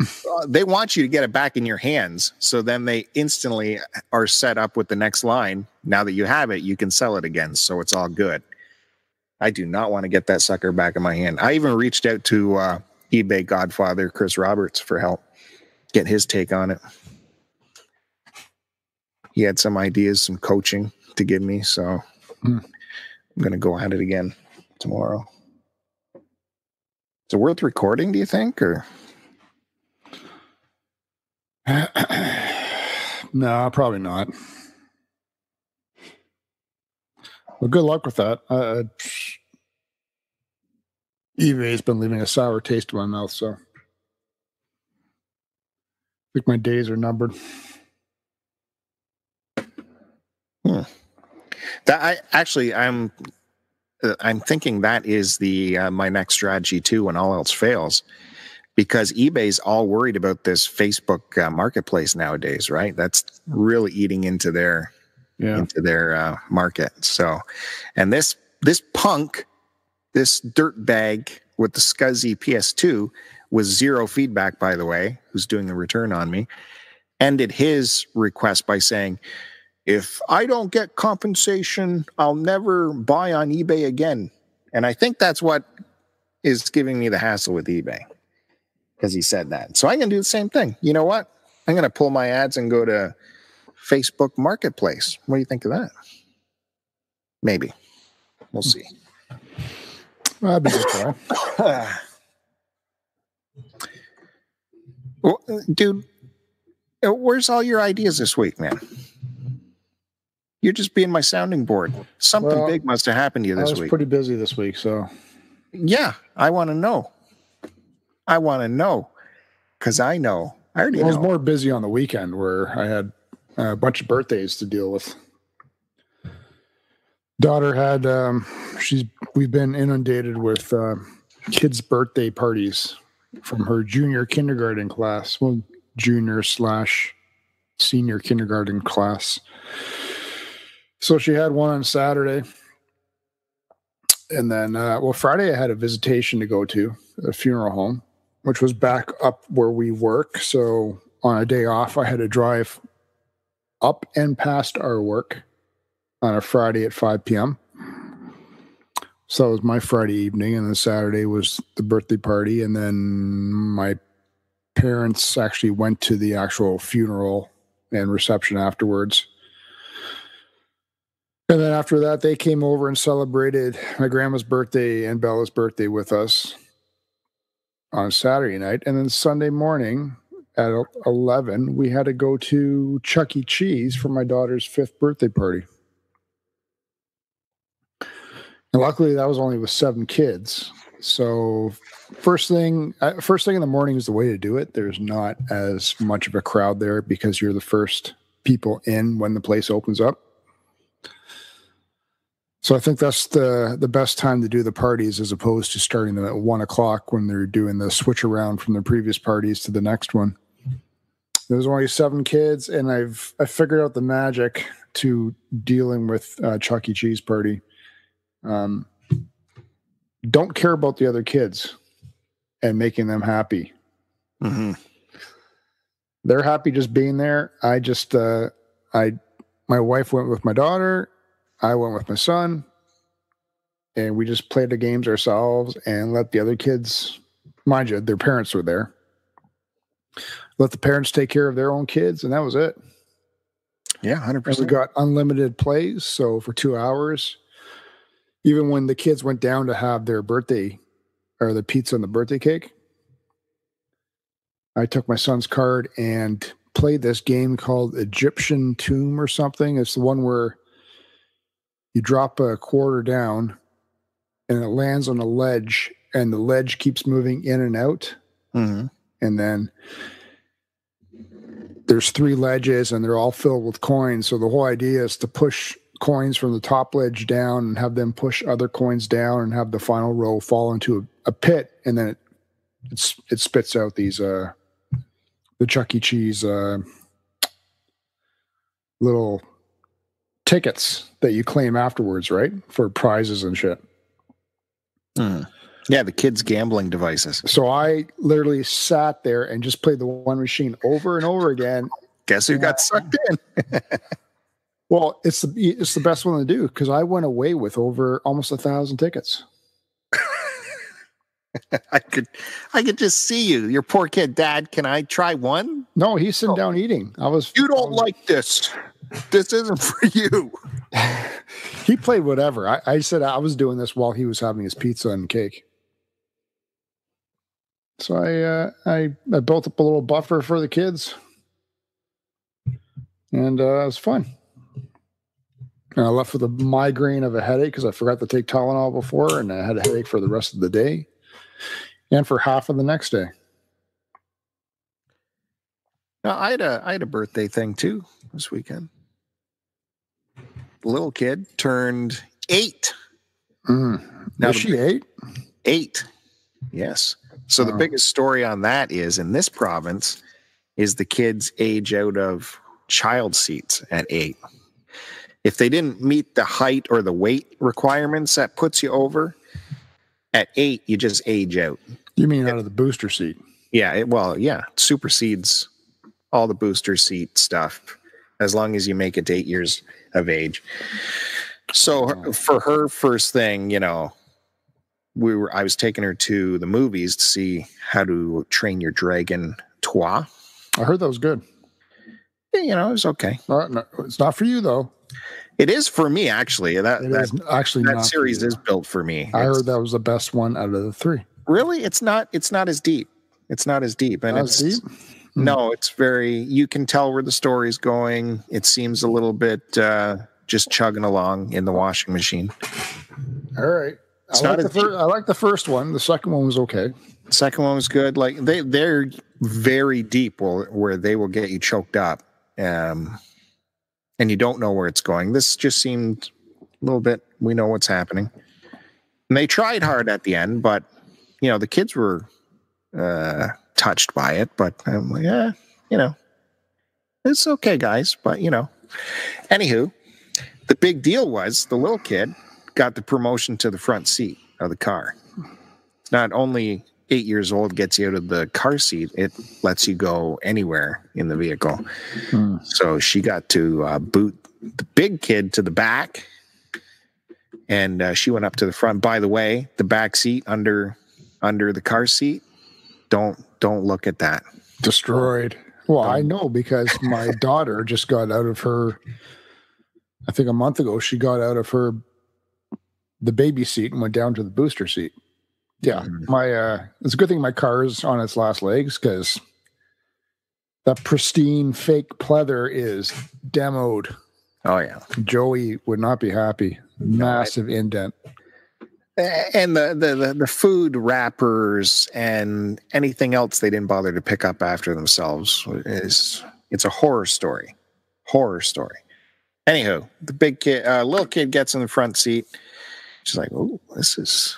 uh, they want you to get it back in your hands. So then they instantly are set up with the next line. Now that you have it, you can sell it again. So it's all good. I do not want to get that sucker back in my hand. I even reached out to uh, eBay Godfather Chris Roberts for help, get his take on it. He had some ideas, some coaching to give me. So hmm. I'm going to go at it again tomorrow. Is it worth recording, do you think? Or no, probably not. Well, good luck with that. Uh, eBay's been leaving a sour taste in my mouth, so I think my days are numbered. Hmm. That I actually I'm I'm thinking that is the uh, my next strategy too when all else fails because eBay's all worried about this Facebook uh, marketplace nowadays, right? That's really eating into their yeah. into their uh, market. So, and this this punk, this dirt bag with the scuzzy PS2 with zero feedback, by the way, who's doing the return on me, ended his request by saying, "If I don't get compensation, I'll never buy on eBay again." And I think that's what is giving me the hassle with eBay because he said that. So I'm going to do the same thing. You know what? I'm going to pull my ads and go to Facebook Marketplace. What do you think of that? Maybe. We'll see. Well, that'd be good well, dude, uh, where's all your ideas this week, man? You're just being my sounding board. Something well, big must have happened to you this I was week. pretty busy this week, so. Yeah, I want to know. I want to know because I know. I already well, I was more busy on the weekend where I had a bunch of birthdays to deal with. Daughter had um, she's we've been inundated with uh, kids' birthday parties from her junior kindergarten class, well, junior slash senior kindergarten class. So she had one on Saturday. And then, uh, well, Friday I had a visitation to go to, a funeral home which was back up where we work. So on a day off, I had to drive up and past our work on a Friday at 5 p.m. So that was my Friday evening, and then Saturday was the birthday party, and then my parents actually went to the actual funeral and reception afterwards. And then after that, they came over and celebrated my grandma's birthday and Bella's birthday with us on Saturday night, and then Sunday morning at eleven, we had to go to Chuck E. Cheese for my daughter's fifth birthday party. And luckily, that was only with seven kids. So first thing, first thing in the morning is the way to do it. There's not as much of a crowd there because you're the first people in when the place opens up. So I think that's the the best time to do the parties as opposed to starting them at one o'clock when they're doing the switch around from the previous parties to the next one. There's only seven kids, and I've I figured out the magic to dealing with uh, Chuck E. Cheese party. Um, don't care about the other kids and making them happy. hmm They're happy just being there. I just uh, I my wife went with my daughter. I went with my son, and we just played the games ourselves and let the other kids, mind you, their parents were there. Let the parents take care of their own kids, and that was it. Yeah, hundred And we percent. got unlimited plays. So for two hours, even when the kids went down to have their birthday or the pizza and the birthday cake, I took my son's card and played this game called Egyptian Tomb or something. It's the one where you drop a quarter down and it lands on a ledge, and the ledge keeps moving in and out. Hmm and then there's three ledges and they're all filled with coins. So the whole idea is to push coins from the top ledge down and have them push other coins down and have the final row fall into a, a pit. And then it it's, it spits out these uh the chuck e. Cheese uh little tickets that you claim afterwards right for prizes and shit hmm Yeah, the kids' gambling devices. so i literally sat there and just played the one machine over and over again Guess who got sucked in? Well, it's the it's the best one to do because I went away with over almost a thousand tickets. I could, I could just see you. Your poor kid, Dad. Can I try one? No, he's sitting Oh. down eating. I was. You don't was- like this. This isn't for you. He played whatever. I, I said I was doing this while he was having his pizza and cake. So I uh, I I built up a little buffer for the kids, and uh, it was fun. And I left with a migraine of a headache because I forgot to take Tylenol before, and I had a headache for the rest of the day, and for half of the next day. No, I had a, I had a birthday thing too this weekend. The little kid turned eight. Mm. Now Was she eight? Eight. Yes. So the biggest story on that is in this province is the kids age out of child seats at eight. If they didn't meet the height or the weight requirements that puts you over, at eight you just age out. You mean out of the booster seat? Yeah, it, well, yeah, it supersedes all the booster seat stuff as long as you make it to eight years of age. So her- for her first thing, you know, we were I was taking her to the movies to see how to train your dragon Toi. I heard that was good. Yeah, You know, it was okay. Uh, no, it's not for you though. It is for me actually. That It that, actually that series is built for me. I It's- heard that was the best one out of the three. really it's not it's not as deep. It's not as deep. And Not it's deep? Hmm. No, it's very. You can tell where the story's going. It seems a little bit uh, just chugging along in the washing machine. All right. It's I like, the fir- I like the first one. The second one was okay. The second one was good. Like they they're very deep where, where they will get you choked up, um, and you don't know where it's going. This just seemed a little bit. We know what's happening. And they tried hard at the end, but you know the kids were uh, touched by it. But I'm like, yeah, you know, it's okay, guys. But you know, anywho, the big deal was the little kid got the promotion to the front seat of the car. Not only eight years old gets you out of the car seat, it lets you go anywhere in the vehicle. Hmm. So she got to uh, boot the big kid to the back, and uh, she went up to the front. By the way, the back seat under under the car seat, don't don't look at that. Destroyed. Well, I know because my daughter just got out of her. I think a month ago, she got out of her the baby seat and went down to the booster seat. Yeah, Mhm. my uh, it's a good thing my car is on its last legs because that pristine fake pleather is demoed. Oh yeah, Joey would not be happy. Massive indent. And the, the the the food wrappers and anything else they didn't bother to pick up after themselves is it's a horror story, horror story. Anywho, the big kid, uh, little kid gets in the front seat. She's like, "Oh, this is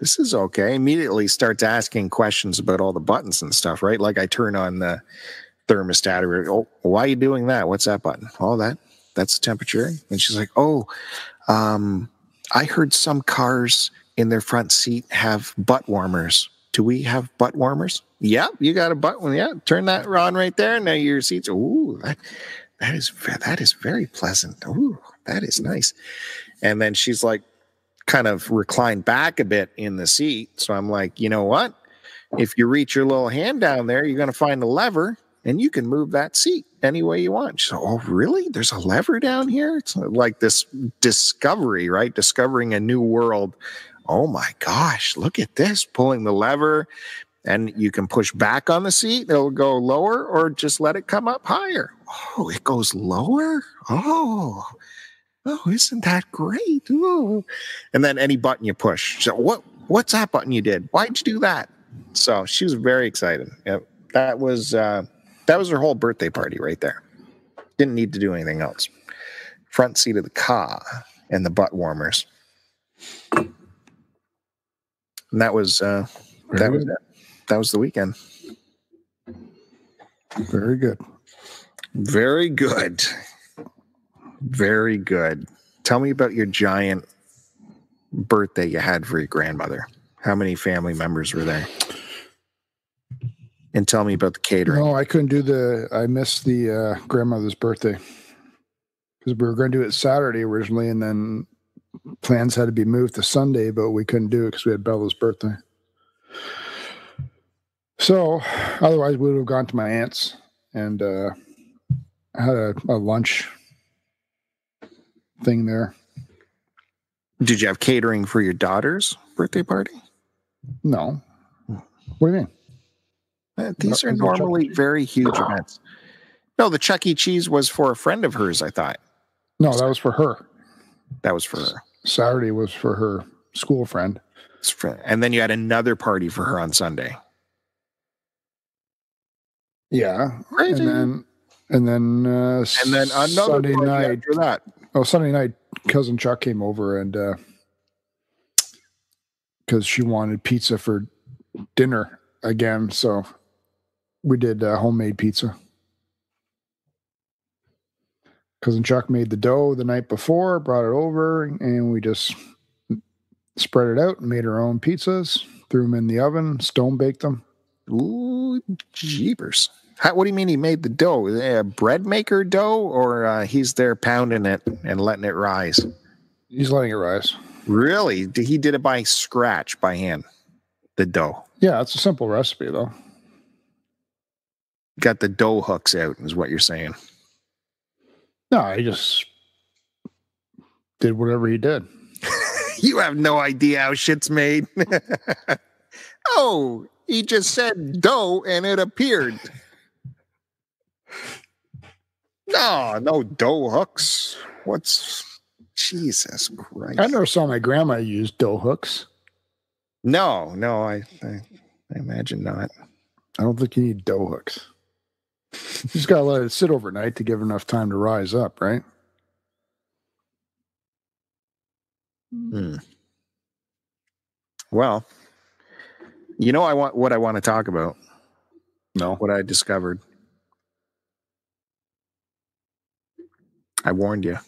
this is okay." Immediately starts asking questions about all the buttons and stuff. Right, like I turn on the thermostat. Or, oh, why are you doing that? What's that button? All that that's the temperature. And she's like, oh, um, I heard some cars in their front seat have butt warmers. Do we have butt warmers? Yeah, you got a butt one. Yeah, turn that on right there. And now your seats. Ooh, that, that is that is very pleasant. Ooh, that is nice. And then she's like, kind of reclined back a bit in the seat. So I'm like, you know what? If you reach your little hand down there, you're going to find a lever and you can move that seat any way you want. So, oh, really? There's a lever down here? It's like this discovery, right? Discovering a new world. Oh my gosh, look at this pulling the lever, and you can push back on the seat, it'll go lower, or just let it come up higher. Oh, it goes lower? Oh, oh, isn't that great? Oh. And then any button you push. So, what? What's that button you did? Why'd you do that? So she was very excited. Yep. That was uh, that was her whole birthday party right there. Didn't need to do anything else. Front seat of the car and the butt warmers. And that was uh, that was. That was the weekend. Very good. Very good. Very good. Tell me about your giant birthday you had for your grandmother. How many family members were there? and tell me about the catering. No, I couldn't do the. I missed the uh, grandmother's birthday because we were going to do it Saturday originally, and then plans had to be moved to Sunday, but we couldn't do it because we had Bella's birthday. So, otherwise, we would have gone to my aunt's and uh, had a, a lunch thing there. Did you have catering for your daughter's birthday party? No. What do you mean? Uh, these are normally very huge events. No, the Chuck E. Cheese was for a friend of hers, I thought. No, that was for her. That was for her. Saturday was for her school friend. And then you had another party for her on Sunday. Yeah. Crazy. And then and then uh, and then another Sunday night after that. Oh, Sunday night, cousin Chuck came over and because uh, she wanted pizza for dinner again, so we did uh, homemade pizza. Cousin Chuck made the dough the night before, brought it over, and we just spread it out and made our own pizzas. Threw them in the oven, stone baked them. Ooh, jeepers! How, what do you mean he made the dough? A bread maker dough, or uh, he's there pounding it and letting it rise? He's letting it rise. Really? He did it by scratch, by hand. The dough. Yeah, it's a simple recipe though got the dough hooks out, is what you're saying. No, I just did whatever he did. you have no idea how shit's made. oh, he just said dough and it appeared. No, no dough hooks. What's Jesus Christ? I never saw my grandma use dough hooks. No, no, I, I, I imagine not. I don't think you need dough hooks. You just got to let it sit overnight to give enough time to rise up, right? Hmm. Well, you know, I want what I want to talk about. No, what I discovered. I warned you,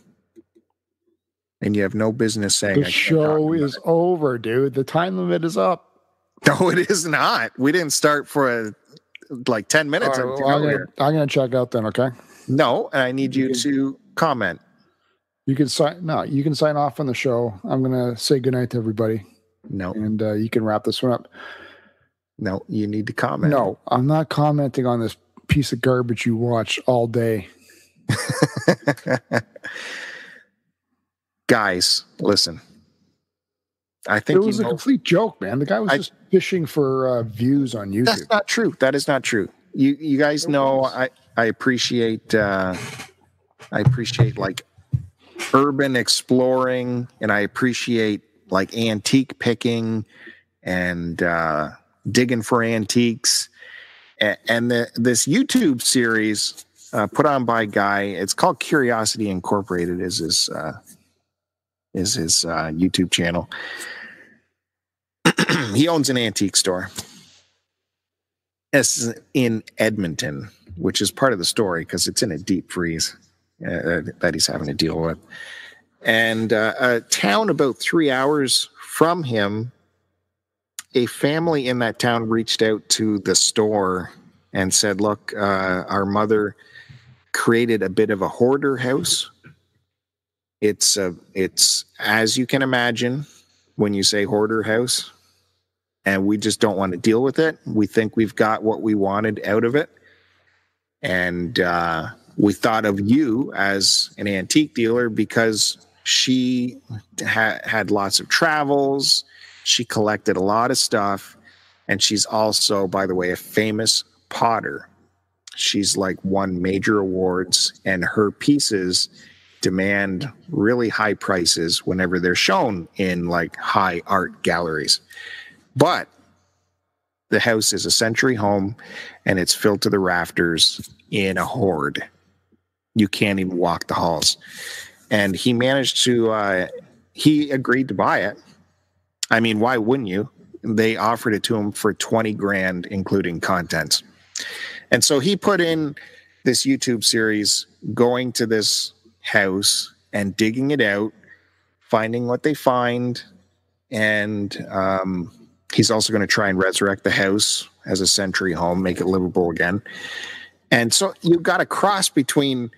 and you have no business saying the show is it. over, dude. The time limit is up. No, it is not. We didn't start for a like 10 minutes. Right, well, I'm, gonna, I'm, gonna, check out then. Okay. No, and I need you, you can, to comment. You can sign. No, you can sign off on the show. I'm gonna say goodnight to everybody. No, and uh, you can wrap this one up. No, you need to comment. No, I'm not commenting on this piece of garbage you watch all day. Guys, listen. I think it was a know, complete joke, man. The guy was I, just fishing for uh, views on YouTube. That's not true. That is not true. You you guys know I I appreciate uh, I appreciate like urban exploring, and I appreciate like antique picking and uh, digging for antiques. And, and the, this YouTube series uh, put on by Guy, it's called Curiosity Incorporated. Is his uh, is his uh, YouTube channel. he owns an antique store. It's in Edmonton, which is part of the story because it's in a deep freeze uh, that he's having to deal with. And uh, a town about three hours from him, a family in that town reached out to the store and said, Look, uh, our mother created a bit of a hoarder house. It's a, it's as you can imagine when you say hoarder house, and we just don't want to deal with it. We think we've got what we wanted out of it, and uh, we thought of you as an antique dealer because she ha- had lots of travels. She collected a lot of stuff, and she's also, by the way, a famous potter. She's like won major awards, and her pieces demand really high prices whenever they're shown in like high art galleries. But the house is a century home and it's filled to the rafters in a hoard. You can't even walk the halls. And he managed to, uh, he agreed to buy it. I mean, why wouldn't you? They offered it to him for 20 grand, including contents. And so he put in this YouTube series going to this house and digging it out, finding what they find. And um, he's also going to try and resurrect the house as a century home, make it livable again. And so you've got a cross between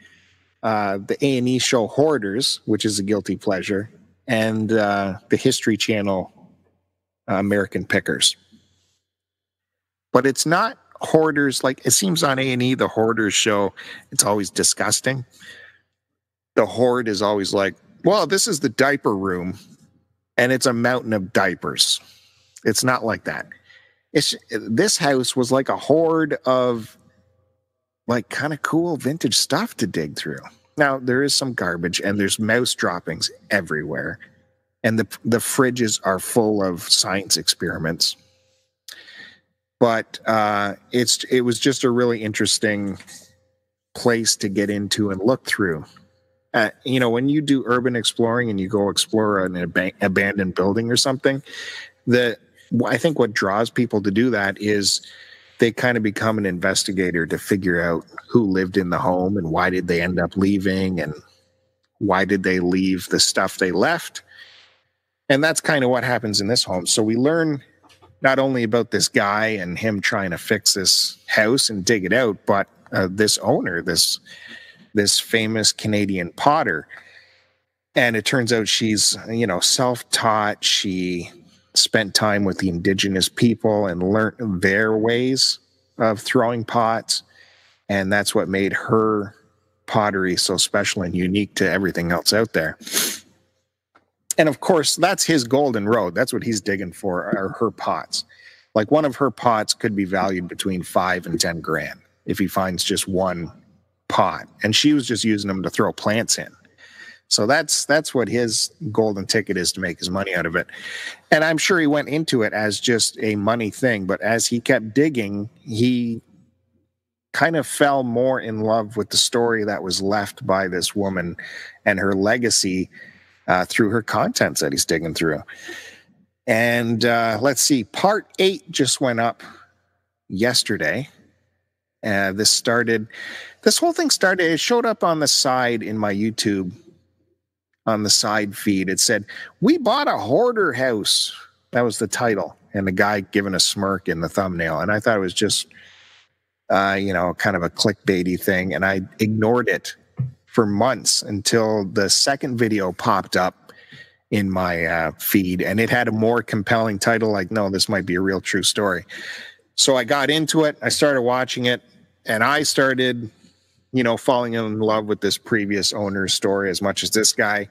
uh, the A and E show Hoarders, which is a guilty pleasure, and uh, the History Channel uh, American Pickers. But it's not hoarders like it seems on A and E. The Hoarders show it's always disgusting the horde is always like, well, this is the diaper room and it's a mountain of diapers. It's not like that. It's this house was like a horde of like kind of cool vintage stuff to dig through. Now there is some garbage and there's mouse droppings everywhere. And the the fridges are full of science experiments. But uh, it's it was just a really interesting place to get into and look through uh, you know, when you do urban exploring and you go explore an ab- abandoned building or something, the I think what draws people to do that is they kind of become an investigator to figure out who lived in the home and why did they end up leaving and why did they leave the stuff they left. And that's kind of what happens in this home. So we learn not only about this guy and him trying to fix this house and dig it out, but uh, this owner, this this famous Canadian potter. And it turns out she's, you know, self taught. She spent time with the indigenous people and learned their ways of throwing pots. And that's what made her pottery so special and unique to everything else out there. And of course, that's his golden road. That's what he's digging for are her pots. Like one of her pots could be valued between five and 10 grand if he finds just one pot and she was just using them to throw plants in so that's that's what his golden ticket is to make his money out of it and i'm sure he went into it as just a money thing but as he kept digging he kind of fell more in love with the story that was left by this woman and her legacy uh, through her contents that he's digging through and uh, let's see part eight just went up yesterday uh, this started, this whole thing started, it showed up on the side in my YouTube, on the side feed. It said, We bought a hoarder house. That was the title. And the guy giving a smirk in the thumbnail. And I thought it was just, uh, you know, kind of a clickbaity thing. And I ignored it for months until the second video popped up in my uh, feed and it had a more compelling title like no this might be a real true story so i got into it i started watching it and I started, you know, falling in love with this previous owner's story as much as this guy.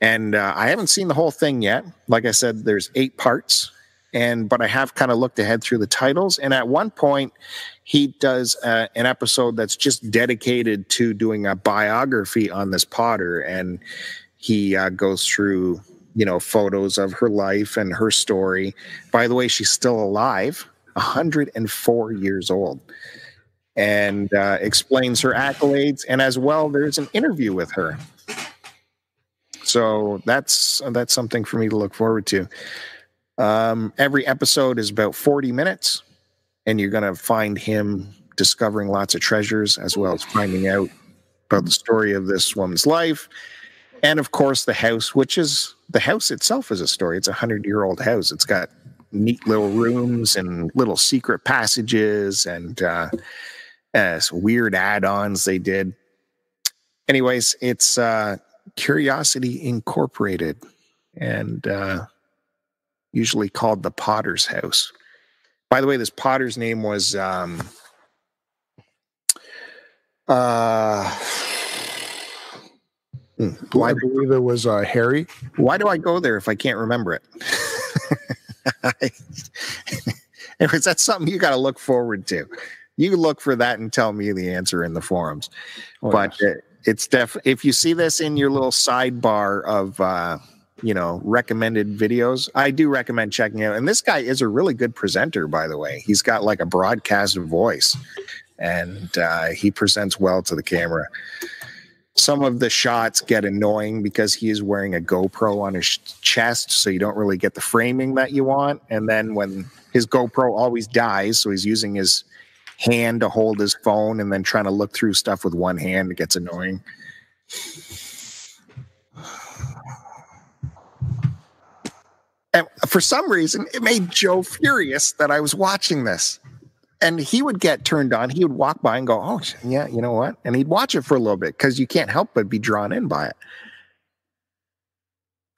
And uh, I haven't seen the whole thing yet. Like I said, there's eight parts, and but I have kind of looked ahead through the titles. And at one point, he does uh, an episode that's just dedicated to doing a biography on this Potter, and he uh, goes through you know photos of her life and her story. By the way, she's still alive, 104 years old and uh, explains her accolades. And as well, there's an interview with her. So that's that's something for me to look forward to. Um, every episode is about 40 minutes, and you're going to find him discovering lots of treasures as well as finding out about the story of this woman's life. And of course, the house, which is the house itself is a story. It's a hundred year old house. It's got neat little rooms and little secret passages and uh, uh, weird add ons they did. Anyways, it's uh, Curiosity Incorporated and uh, usually called the Potter's House. By the way, this Potter's name was um, uh, hmm, why, I believe it was uh, Harry. Why do I go there if I can't remember it? Anyways, that's something you got to look forward to. You look for that and tell me the answer in the forums. Oh, but yes. it, it's def if you see this in your little sidebar of uh, you know recommended videos, I do recommend checking out. And this guy is a really good presenter, by the way. He's got like a broadcast voice, and uh, he presents well to the camera. Some of the shots get annoying because he is wearing a GoPro on his chest, so you don't really get the framing that you want. And then when his GoPro always dies, so he's using his hand to hold his phone and then trying to look through stuff with one hand. It gets annoying. And for some reason, it made Joe furious that I was watching this. And he would get turned on. He would walk by and go, Oh, yeah, you know what? And he'd watch it for a little bit because you can't help but be drawn in by it.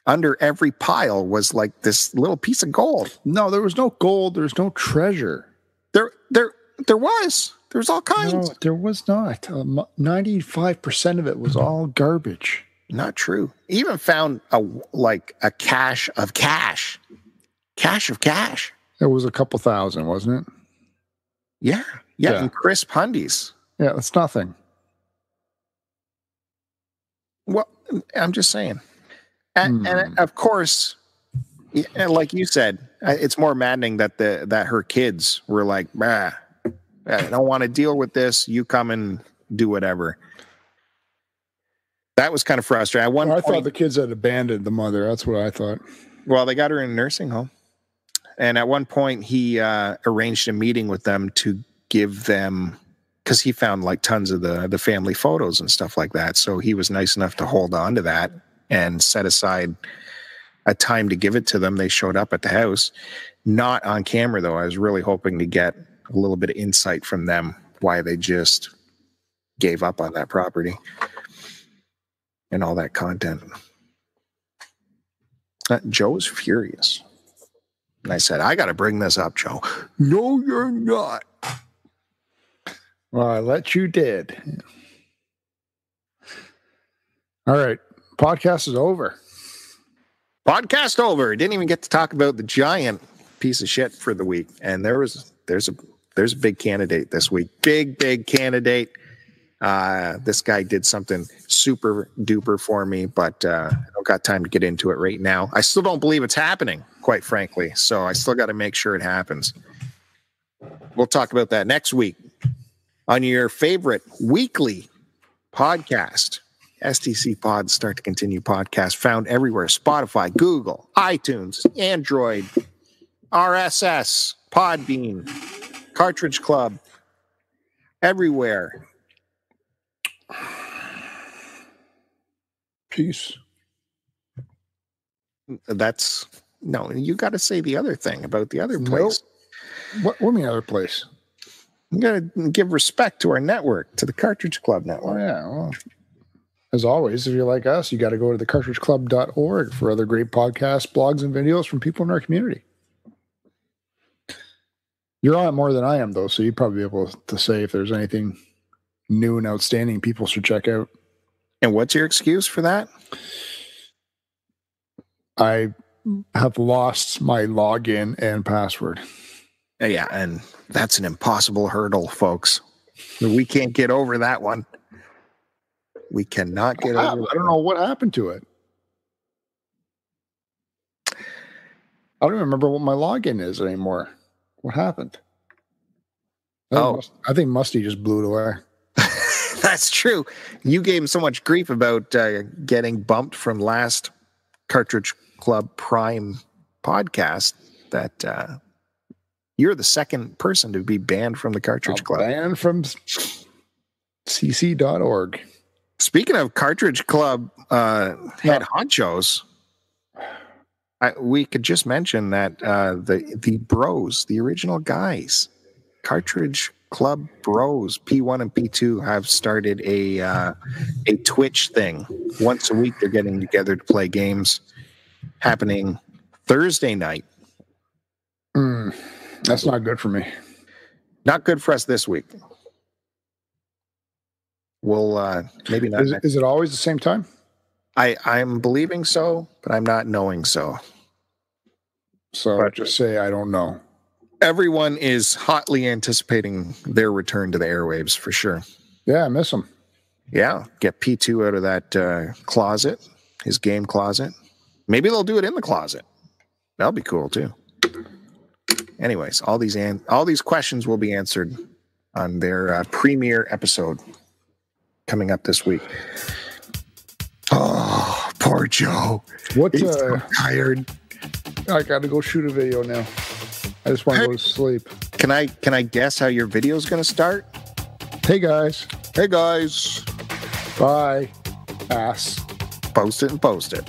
Under every pile was like this little piece of gold. No, there was no gold. There's no treasure. There, there, there was. There was all kinds. No, there was not. Um, ninety-five percent of it was mm-hmm. all garbage. Not true. Even found a like a cache of cash, cache of cash. It was a couple thousand, wasn't it? Yeah, yeah, yeah. and crisp hundies. Yeah, that's nothing. Well, I'm just saying, and, and hmm. of course, like you said, it's more maddening that the that her kids were like, bah, I don't want to deal with this. You come and do whatever. That was kind of frustrating. At one well, I point, thought the kids had abandoned the mother. That's what I thought. Well, they got her in a nursing home. And at one point, he uh, arranged a meeting with them to give them, because he found like tons of the the family photos and stuff like that. So he was nice enough to hold on to that and set aside a time to give it to them. They showed up at the house, not on camera though. I was really hoping to get a little bit of insight from them why they just gave up on that property and all that content. Uh, Joe was furious. And I said, I got to bring this up, Joe. No, you're not. Well, I let you did. All right. Podcast is over. Podcast over. Didn't even get to talk about the giant piece of shit for the week. And there was there's a there's a big candidate this week. Big, big candidate. Uh, this guy did something super duper for me, but uh, I don't got time to get into it right now. I still don't believe it's happening, quite frankly. So I still got to make sure it happens. We'll talk about that next week on your favorite weekly podcast. STC Pod Start to Continue podcast found everywhere Spotify, Google, iTunes, Android, RSS, Podbean, Cartridge Club, everywhere. Peace. That's no, you got to say the other thing about the other place. Nope. What, what mean other place? You got to give respect to our network, to the Cartridge Club oh, network. Oh, yeah. Well, as always, if you're like us, you got to go to the cartridgeclub.org for other great podcasts, blogs, and videos from people in our community. You're on it more than I am, though, so you'd probably be able to say if there's anything new and outstanding people should check out. And what's your excuse for that? I have lost my login and password. Uh, yeah, and that's an impossible hurdle, folks. We can't get over that one. We cannot get over. I don't know what happened to it. I don't even remember what my login is anymore. What happened? I oh, think I think Musty just blew it away. That's true. You gave him so much grief about uh, getting bumped from last Cartridge Club Prime podcast that uh, You're the second person to be banned from the Cartridge A Club. Banned from cc.org. Speaking of Cartridge Club uh, head honchos, I, we could just mention that uh, the the Bros, the original guys, Cartridge Club Bros, P1 and P2 have started a uh, a Twitch thing. Once a week, they're getting together to play games. Happening Thursday night. Mm, that's not good for me. Not good for us this week. We'll uh, maybe not. Is, is it always the same time? I I'm believing so, but I'm not knowing so. So Right. just say I don't know. Everyone is hotly anticipating their return to the airwaves for sure. Yeah, I miss them. Yeah, get P2 out of that uh, closet, his game closet. Maybe they'll do it in the closet. That'll be cool too. Anyways, all these an- all these questions will be answered on their uh, premiere episode coming up this week. Oh, poor Joe. What? Uh, so tired. I got to go shoot a video now. I just want to go to sleep. Can I can I guess how your video's going to start? Hey guys, Hey guys, bye. Ass. post it and post it.